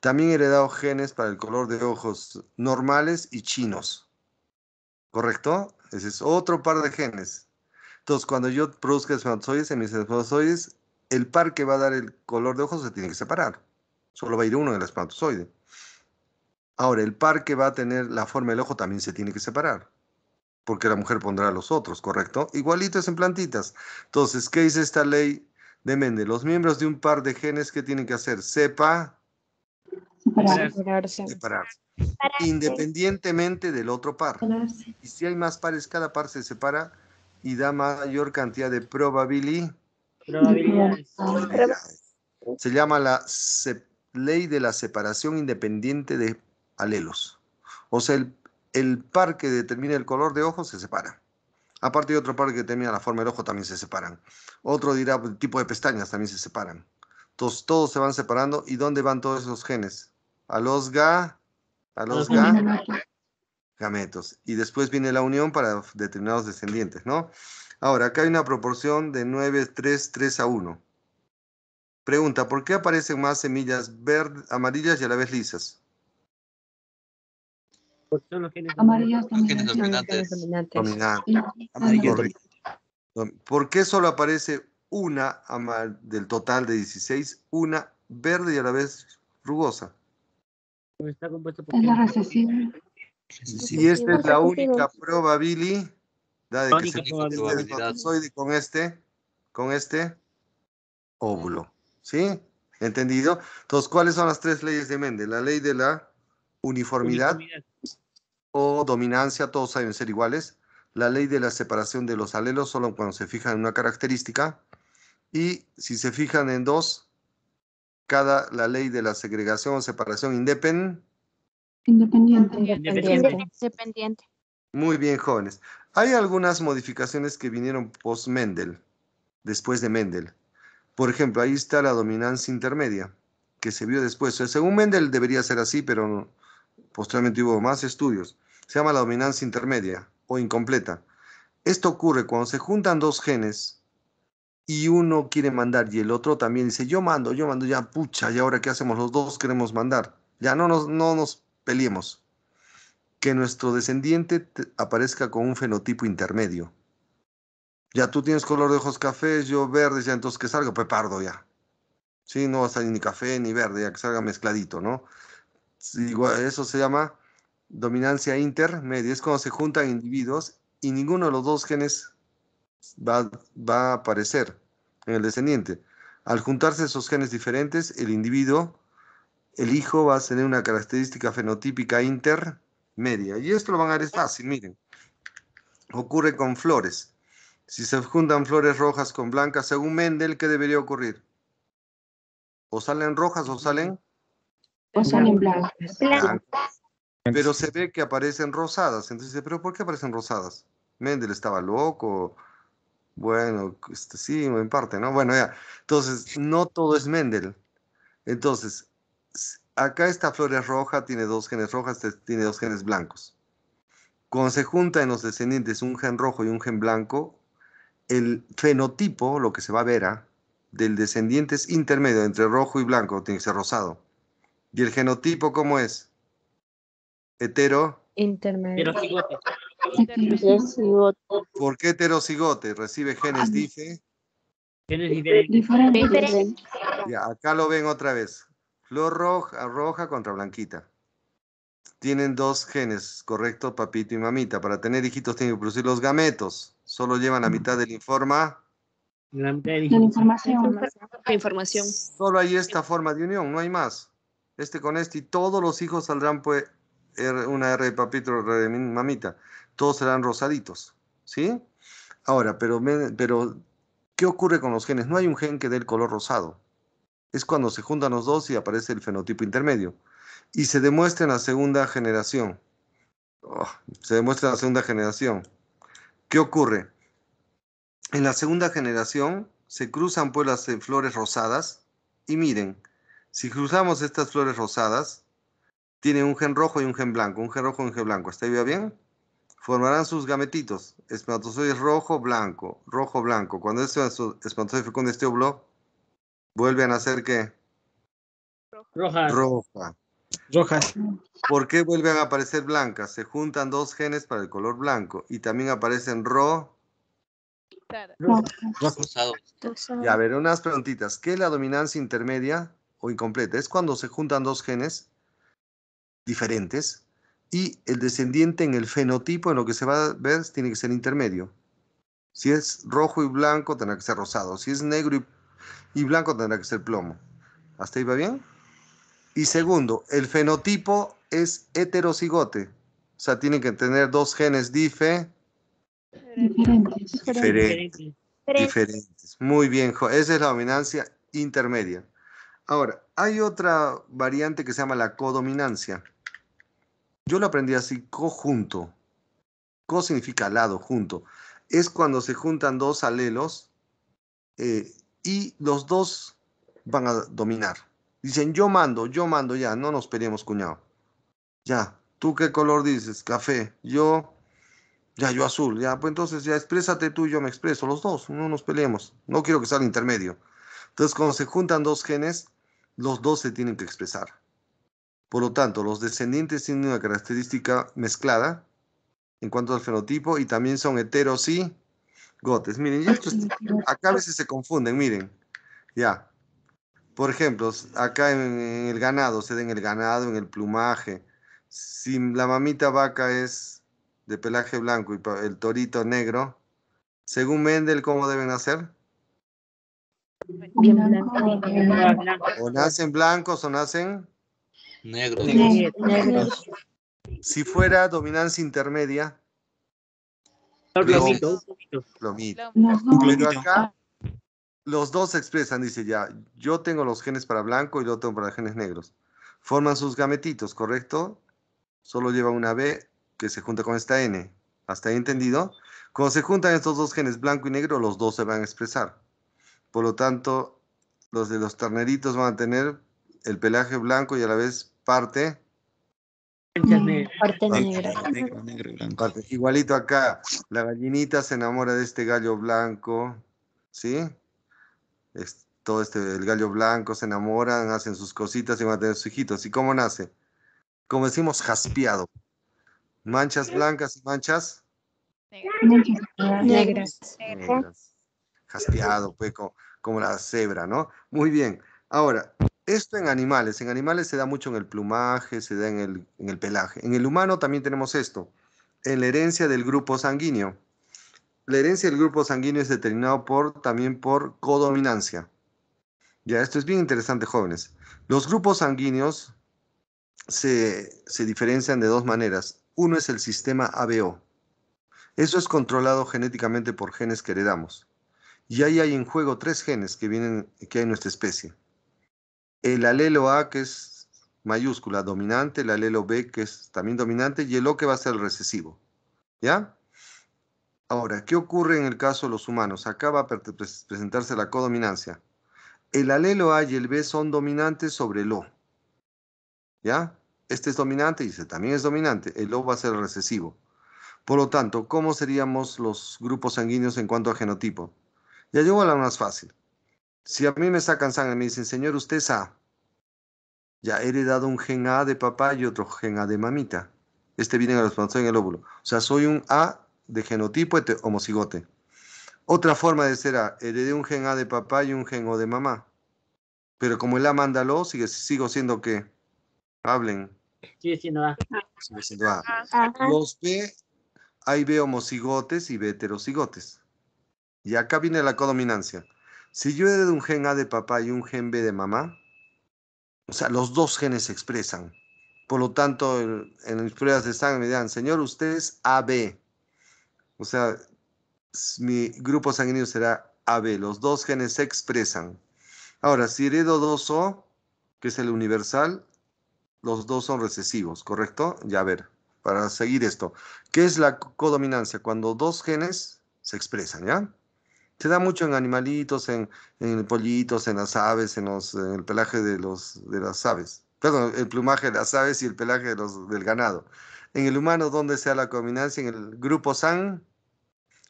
También he heredado genes para el color de ojos normales y chinos. ¿Correcto? Ese es otro par de genes. Entonces, cuando yo produzca espermatozoides, en mis espermatozoides, el par que va a dar el color de ojos se tiene que separar. Solo va a ir uno del espermatozoide. Ahora, el par que va a tener la forma del ojo también se tiene que separar. Porque la mujer pondrá los otros, ¿correcto? Igualito es en plantitas. Entonces, ¿qué dice esta ley de Mendel? Los miembros de un par de genes, ¿qué tienen que hacer? Sepa, Separar. Separarse. separarse. Independientemente del otro par. Y si hay más pares, cada par se separa y da mayor cantidad de probabilidad. Probabilidades. Se llama la ley de la separación independiente de alelos. O sea, el, el par que determina el color de ojo se separa. Aparte de otro par que determina la forma del ojo también se separan. Otro dirá el tipo de pestañas también se separan. Entonces todos se van separando. ¿Y dónde van todos esos genes? A los ga, a los ga, gametos. Y después viene la unión para determinados descendientes, ¿no? Ahora, acá hay una proporción de 9, 3, 3 a 1. Pregunta, ¿por qué aparecen más semillas verdes, amarillas y a la vez lisas? Porque son los genes Amarillas Los genes dominantes. dominantes. ¿Por qué solo aparece una del total de 16, una verde y a la vez rugosa? Está compuesto por Es la recesiva. Y esta es la única probabilidad de que se probabilidad. con este, con este óvulo. ¿Sí? ¿Entendido? Entonces, ¿cuáles son las tres leyes de Mendel? La ley de la uniformidad uniformidad. o dominancia, todos deben ser iguales. La ley de la separación de los alelos, solo cuando se fijan en una característica. Y si se fijan en dos, cada la ley de la segregación o separación independiente. Independiente. Independiente. Independiente. Muy bien, jóvenes. Hay algunas modificaciones que vinieron post-Mendel, después de Mendel. Por ejemplo, ahí está la dominancia intermedia, que se vio después. O sea, según Mendel debería ser así, pero no- posteriormente hubo más estudios. Se llama la dominancia intermedia o incompleta. Esto ocurre cuando se juntan dos genes y uno quiere mandar y el otro también dice, yo mando, yo mando, ya pucha, y ahora qué hacemos, los dos queremos mandar. Ya no nos, no nos peleemos que nuestro descendiente te- aparezca con un fenotipo intermedio. Ya tú tienes color de ojos cafés, yo verdes, ya entonces que salga, pues pardo ya. Sí, no va a salir ni café ni verde, ya que salga mezcladito, ¿no? Eso se llama dominancia intermedia, es cuando se juntan individuos y ninguno de los dos genes va, va a aparecer en el descendiente. Al juntarse esos genes diferentes, el individuo, el hijo va a tener una característica fenotípica intermedia. Y esto lo van a ver fácil, miren. Ocurre con flores. Si se juntan flores rojas con blancas, según Mendel, ¿qué debería ocurrir? O salen rojas o salen O salen blancas. blancas. Pero se ve que aparecen rosadas. Entonces, dice, ¿pero por qué aparecen rosadas? Mendel estaba loco. Bueno, este, sí, en parte, ¿no? Bueno, ya. Entonces, no todo es Mendel. Entonces, acá esta flor es roja, tiene dos genes rojas, te- tiene dos genes blancos. Cuando se junta en los descendientes un gen rojo y un gen blanco, el fenotipo, lo que se va a ver, ¿ah? del descendiente es intermedio entre rojo y blanco, tiene que ser rosado. ¿Y el genotipo cómo es? Hetero. Intermedio. ¿Por qué heterocigote? Recibe genes dife. Genes diferentes. Diferente. Ya, acá lo ven otra vez. Flor roja, roja contra blanquita. Tienen dos genes, correcto, papito y mamita. Para tener hijitos tienen que producir los gametos. Solo llevan la mitad del informa. La mitad de La información. La información. Solo hay esta forma de unión, no hay más. Este con este y todos los hijos saldrán pues una R de papito, R de mi- mamita. Todos serán rosaditos, ¿sí? Ahora, pero, pero ¿qué ocurre con los genes? No hay un gen que dé el color rosado. Es cuando se juntan los dos y aparece el fenotipo intermedio. Y se demuestra en la segunda generación. Oh, se demuestra en la segunda generación. ¿Qué ocurre? En la segunda generación se cruzan pues las eh, flores rosadas y miren, si cruzamos estas flores rosadas, tienen un gen rojo y un gen blanco, un gen rojo y un gen blanco. ¿Está bien? Formarán sus gametitos, espermatozoides rojo, blanco, rojo, blanco. Cuando este espermatozoide fecunda este óvulo, vuelve a nacer ¿qué? Roja. Roja. Rojas. ¿Por qué vuelven a aparecer blancas? Se juntan dos genes para el color blanco y también aparecen ro. Claro. Rosado. Ya, a ver, unas preguntitas. ¿Qué es la dominancia intermedia o incompleta? Es cuando se juntan dos genes diferentes y el descendiente en el fenotipo, en lo que se va a ver, tiene que ser intermedio. Si es rojo y blanco, tendrá que ser rosado. Si es negro y, y blanco, tendrá que ser plomo. ¿Hasta ahí va bien? Y segundo, el fenotipo es heterocigote. O sea, tiene que tener dos genes dife, Diferentes. diferentes Diferente. diferentes. Muy bien, esa es la dominancia intermedia. Ahora, hay otra variante que se llama la codominancia. Yo lo aprendí así, cojunto. Co significa al lado, junto. Es cuando se juntan dos alelos eh, y los dos van a dominar. Dicen, yo mando, yo mando, ya, no nos peleemos, cuñado. Ya, ¿tú qué color dices? Café. Yo, ya, yo azul. Ya, pues entonces ya exprésate tú y yo me expreso, los dos, no nos peleemos. No quiero que sea el intermedio. Entonces, cuando se juntan dos genes, los dos se tienen que expresar. Por lo tanto, los descendientes tienen una característica mezclada en cuanto al fenotipo y también son heteros y gotes. Miren, y esto es- acá a veces se confunden, miren. Ya. Por ejemplo, acá en, en el ganado, se da en el ganado, en el plumaje. Si la mamita vaca es de pelaje blanco y el torito negro, según Mendel, ¿cómo deben hacer? O nacen blancos o nacen... Negro. Negros. Si fuera dominancia intermedia, Plomito, plomito. Pero acá los dos se expresan, dice ya, yo tengo los genes para blanco y yo tengo para genes negros. Forman sus gametitos, ¿correcto? Solo lleva una B que se junta con esta N. ¿Hasta ahí entendido? Cuando se juntan estos dos genes blanco y negro, los dos se van a expresar. Por lo tanto, los de los terneritos van a tener el pelaje blanco y a la vez parte Manchas negras. Parte Parte negra. Negro, negro y blanco. Parte- Igualito acá, la gallinita se enamora de este gallo blanco, ¿sí? Es, todo este, el gallo blanco se enamoran, hacen sus cositas y van a tener sus hijitos. ¿Y cómo nace? Como decimos, jaspeado. Manchas blancas y manchas Negras. Negras. negras. Jaspeado, pues, co- como, la cebra, ¿no? Muy bien. Ahora, esto en animales. En animales se da mucho en el plumaje, se da en el, pelaje. En el humano también tenemos esto. En la herencia del grupo sanguíneo. La herencia del grupo sanguíneo es determinado por, también por codominancia. Ya, esto es bien interesante, jóvenes. Los grupos sanguíneos se, se diferencian de dos maneras. Uno es el sistema ABO. Eso es controlado genéticamente por genes que heredamos. Y ahí hay en juego tres genes que vienen que hay en nuestra especie. El alelo A, que es mayúscula dominante, el alelo B, que es también dominante, y el O, que va a ser el recesivo. ¿Ya? Ahora, ¿qué ocurre en el caso de los humanos? Acá va a pre- pres- presentarse la codominancia. El alelo A y el B son dominantes sobre el O. ¿Ya? Este es dominante y este también es dominante. El O va a ser el recesivo. Por lo tanto, ¿cómo seríamos los grupos sanguíneos en cuanto a genotipo? Ya llego a la más fácil. Si a mí me sacan sangre y me dicen, señor, usted es A, ya he heredado un gen A de papá y otro gen A de mamita. Este viene en el espermatozoide en el óvulo. O sea, soy un A de genotipo homocigote. Otra forma de ser A, heredé un gen A de papá y un gen O de mamá. Pero como el A manda lo, sigue, sigo siendo que hablen. Sigue siendo A. Sigo siendo A. Los B, hay B homocigotes y B heterocigotes. Y acá viene la codominancia. Si yo heredo un gen A de papá y un gen B de mamá, o sea, los dos genes se expresan. Por lo tanto, el- en mis pruebas de sangre me dirán, señor, usted es AB. O sea, mi grupo sanguíneo será AB. Los dos genes se expresan. Ahora, si heredo 2O, que es el universal, los dos son recesivos, ¿correcto? Ya a ver, para seguir esto. ¿Qué es la co- codominancia? Cuando dos genes se expresan, ¿ya? Se da mucho en animalitos, en, en pollitos, en las aves, en, los, en el pelaje de, los, de las aves. Perdón, el plumaje de las aves y el pelaje de los, del ganado. En el humano, ¿dónde sea la codominancia? En el grupo sanguíneo.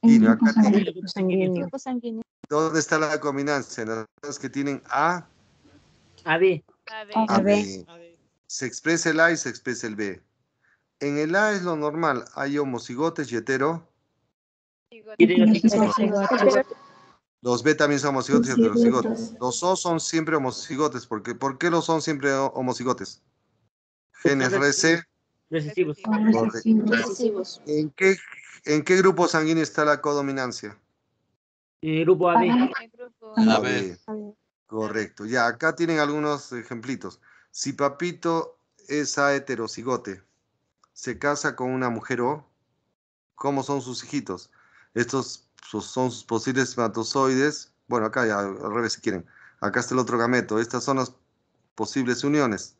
El grupo sanguíneo. ¿Dónde está la codominancia? En las que tienen A, A, B. A ver. A AB. Se expresa el A y se expresa el B. En el A es lo normal, hay homocigotes y hetero. Los B también son homocigotes y heterocigotes. Los O son siempre homocigotes. Porque, ¿Por qué los son siempre ho- homocigotes? Genes RC. Recesivos. recesivos. Recesivos. ¿En qué, ¿En qué grupo sanguíneo está la codominancia? Eh, grupo AB. el grupo. A AB. Correcto. Ya, acá tienen algunos ejemplitos. Si papito es A heterocigote, se casa con una mujer O, ¿cómo son sus hijitos? Estos son sus posibles espermatozoides. Bueno, acá ya al revés si quieren. Acá está el otro gameto. Estas son las posibles uniones.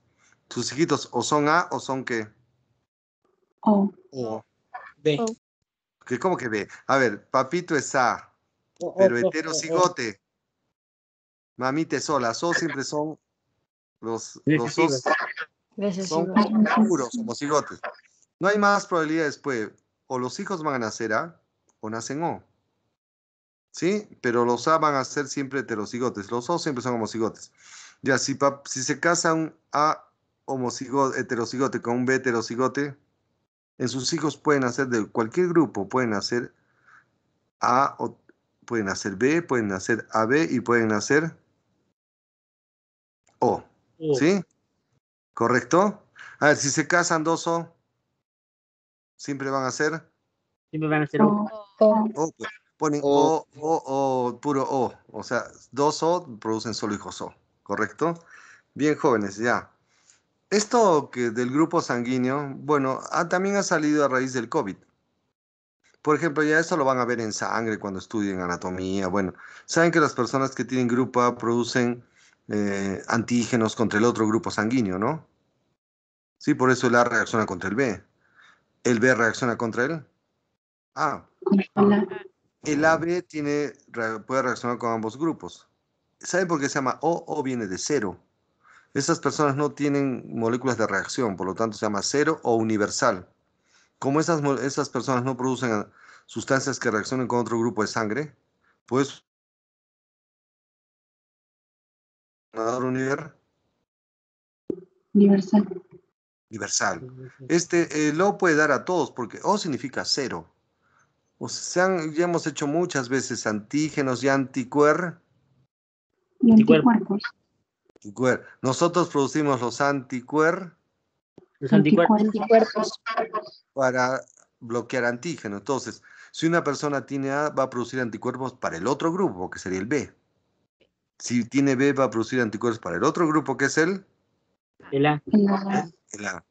Sus hijitos o son A o son qué? O. O. B. O. ¿Qué, ¿Cómo que B? A ver, papito es A, O, pero heterocigote. Mamita es O. Las O siempre son los, los son puros homocigotes. No hay más probabilidades, pues. O los hijos van a nacer A o nacen O. ¿Sí? Pero los A van a ser siempre heterocigotes. Los O siempre son homocigotes. Ya, si, si se casa un A homocigote, heterocigote con un B heterocigote, en sus hijos pueden nacer de cualquier grupo, pueden nacer A, o, pueden nacer B, pueden nacer AB y pueden nacer O. O. ¿Sí? ¿Correcto? A ver, si se casan dos O, siempre van a ser Siempre van a ser O. O. O. O, pues, ponen O. O, O, O, puro O. O sea, dos O producen solo hijos O. ¿Correcto? Bien, jóvenes, ya. Esto que del grupo sanguíneo, bueno, ah, también ha salido a raíz del COVID. Por ejemplo, ya esto lo van a ver en sangre cuando estudien anatomía. Bueno, saben que las personas que tienen grupo A producen eh, antígenos contra el otro grupo sanguíneo, ¿no? Sí, por eso el A reacciona contra el B. El B reacciona contra el A. Hola. El AB tiene, puede reaccionar con ambos grupos. ¿Saben por qué se llama O? O viene de cero. Esas personas no tienen moléculas de reacción, por lo tanto se llama cero o universal. Como esas, esas personas no producen ah, sustancias que reaccionen con otro grupo de sangre, pues Universal. universal. Este el O puede dar a todos, porque O significa cero. O sea, se han- ya hemos hecho muchas veces antígenos y anticuer. Y Anticuerpos. Anticuer. Nosotros producimos los anticuer Los anticuerpos. Anticuerpos. para bloquear antígeno. Entonces, si una persona tiene A, va a producir anticuerpos para el otro grupo, que sería el B. Si tiene B, va a producir anticuerpos para el otro grupo, que es el, El A. El A. el A.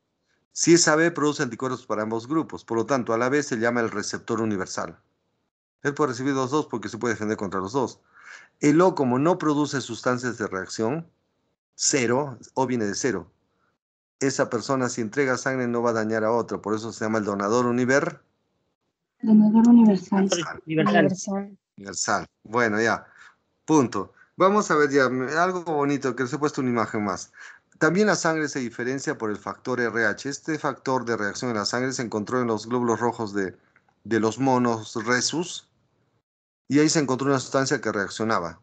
Si es AB, produce anticuerpos para ambos grupos. Por lo tanto, a la vez se llama el receptor universal. Él puede recibir los dos porque se puede defender contra los dos. El O, como no produce sustancias de reacción, cero, O viene de cero. Esa persona, si entrega sangre, no va a dañar a otro. Por eso se llama el donador univer- Donador universal. Universal. Universal. universal. Bueno, ya. Punto. Vamos a ver ya algo bonito que les he puesto una imagen más. También la sangre se diferencia por el factor RH. Este factor de reacción en la sangre se encontró en los glóbulos rojos de, de los monos resus y ahí se encontró una sustancia que reaccionaba.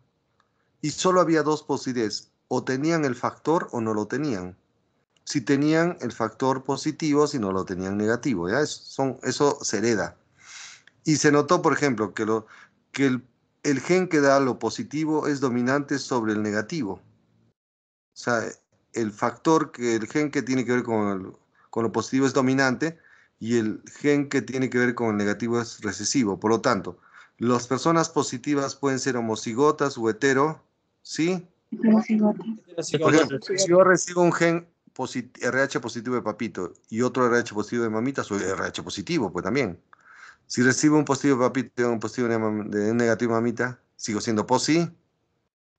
Y solo había dos posibilidades, o tenían el factor o no lo tenían. Si tenían el factor positivo, si no lo tenían negativo, ¿ya? Eso, son, eso se hereda. Y se notó, por ejemplo, que, lo, que el, el gen que da lo positivo es dominante sobre el negativo. O sea, el factor que el gen que tiene que ver con, con lo positivo es dominante y el gen que tiene que ver con el negativo es recesivo. Por lo tanto, las personas positivas pueden ser homocigotas o hetero, ¿sí? Por si yo recibo un gen posi- RH positivo de papito y otro RH positivo de mamita, soy RH positivo, pues también. Si recibo un positivo de papito y un positivo de un negativo de mamita, sigo siendo posi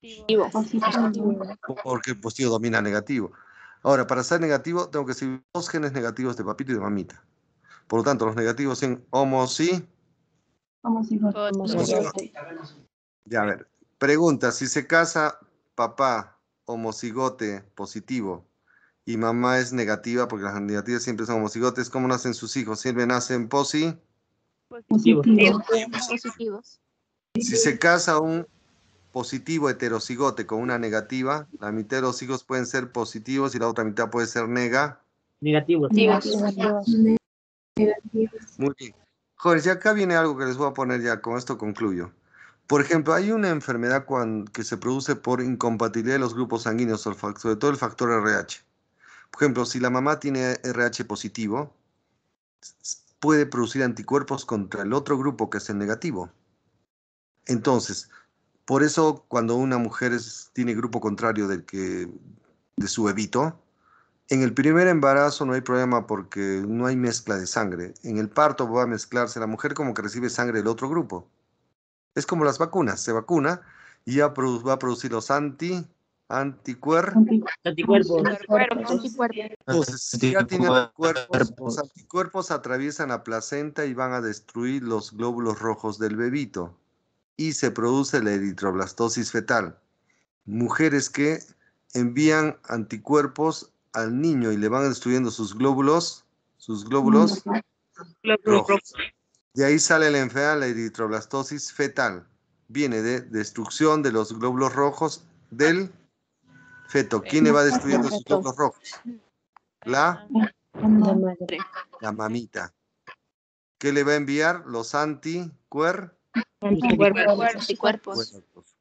Positivo. Positivo. porque el positivo domina negativo. Ahora, para ser negativo, tengo que recibir dos genes negativos de papito y de mamita. Por lo tanto, los negativos son homo, sí. Homocigotas. Homocigote. Ya, a ver. Pregunta, si se casa papá homocigote positivo y mamá es negativa, porque las negativas siempre son homocigotes, ¿cómo nacen sus hijos? ¿Siempre nacen posi? Positivo. Positivos. Si se casa un positivo heterocigote con una negativa, la mitad de los hijos pueden ser positivos y la otra mitad puede ser nega. Negativos. Negativos. Muy bien. Jóvenes, y acá viene algo que les voy a poner ya, con esto concluyo. Por ejemplo, hay una enfermedad cuan- que se produce por incompatibilidad de los grupos sanguíneos, sobre todo el factor RH. Por ejemplo, si la mamá tiene RH positivo, puede producir anticuerpos contra el otro grupo que es el negativo. Entonces, por eso cuando una mujer es- tiene grupo contrario del que, de su bebito, en el primer embarazo no hay problema porque no hay mezcla de sangre. En el parto va a mezclarse la mujer como que recibe sangre del otro grupo. Es como las vacunas, se vacuna y ya va a producir los anti, anticuer. Anticuerpos. Anticuerpos. Anticuerpos. Entonces, si ya tiene anticuerpos, los anticuerpos atraviesan la placenta y van a destruir los glóbulos rojos del bebito y se produce la eritroblastosis fetal. Mujeres que envían anticuerpos al niño y le van destruyendo sus glóbulos, sus glóbulos rojos. De ahí sale la enfermedad, la eritroblastosis fetal. viene de destrucción de los glóbulos rojos del feto. ¿Quién le va destruyendo sus glóbulos rojos? La, La madre. la mamita. ¿Qué le va a enviar? Los anticuerpos. Anticuerpos. Anticuerpos.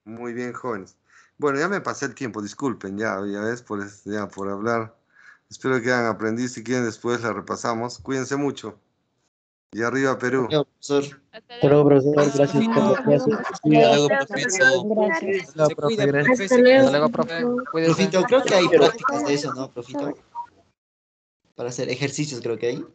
Muy bien, jóvenes. Bueno, ya me pasé el tiempo, disculpen, ya, ya ves, por, es- ya, por hablar. Espero que hayan aprendido, si quieren después la repasamos. Cuídense mucho. Y arriba Perú. Yo, profesor. Hasta luego, profesor. Gracias por la clase. Hasta luego, profesor. Hasta luego. Hasta luego, profe. Cuídese. Profito, creo que hay prácticas de eso, ¿no, Profito? Para hacer ejercicios, creo que hay.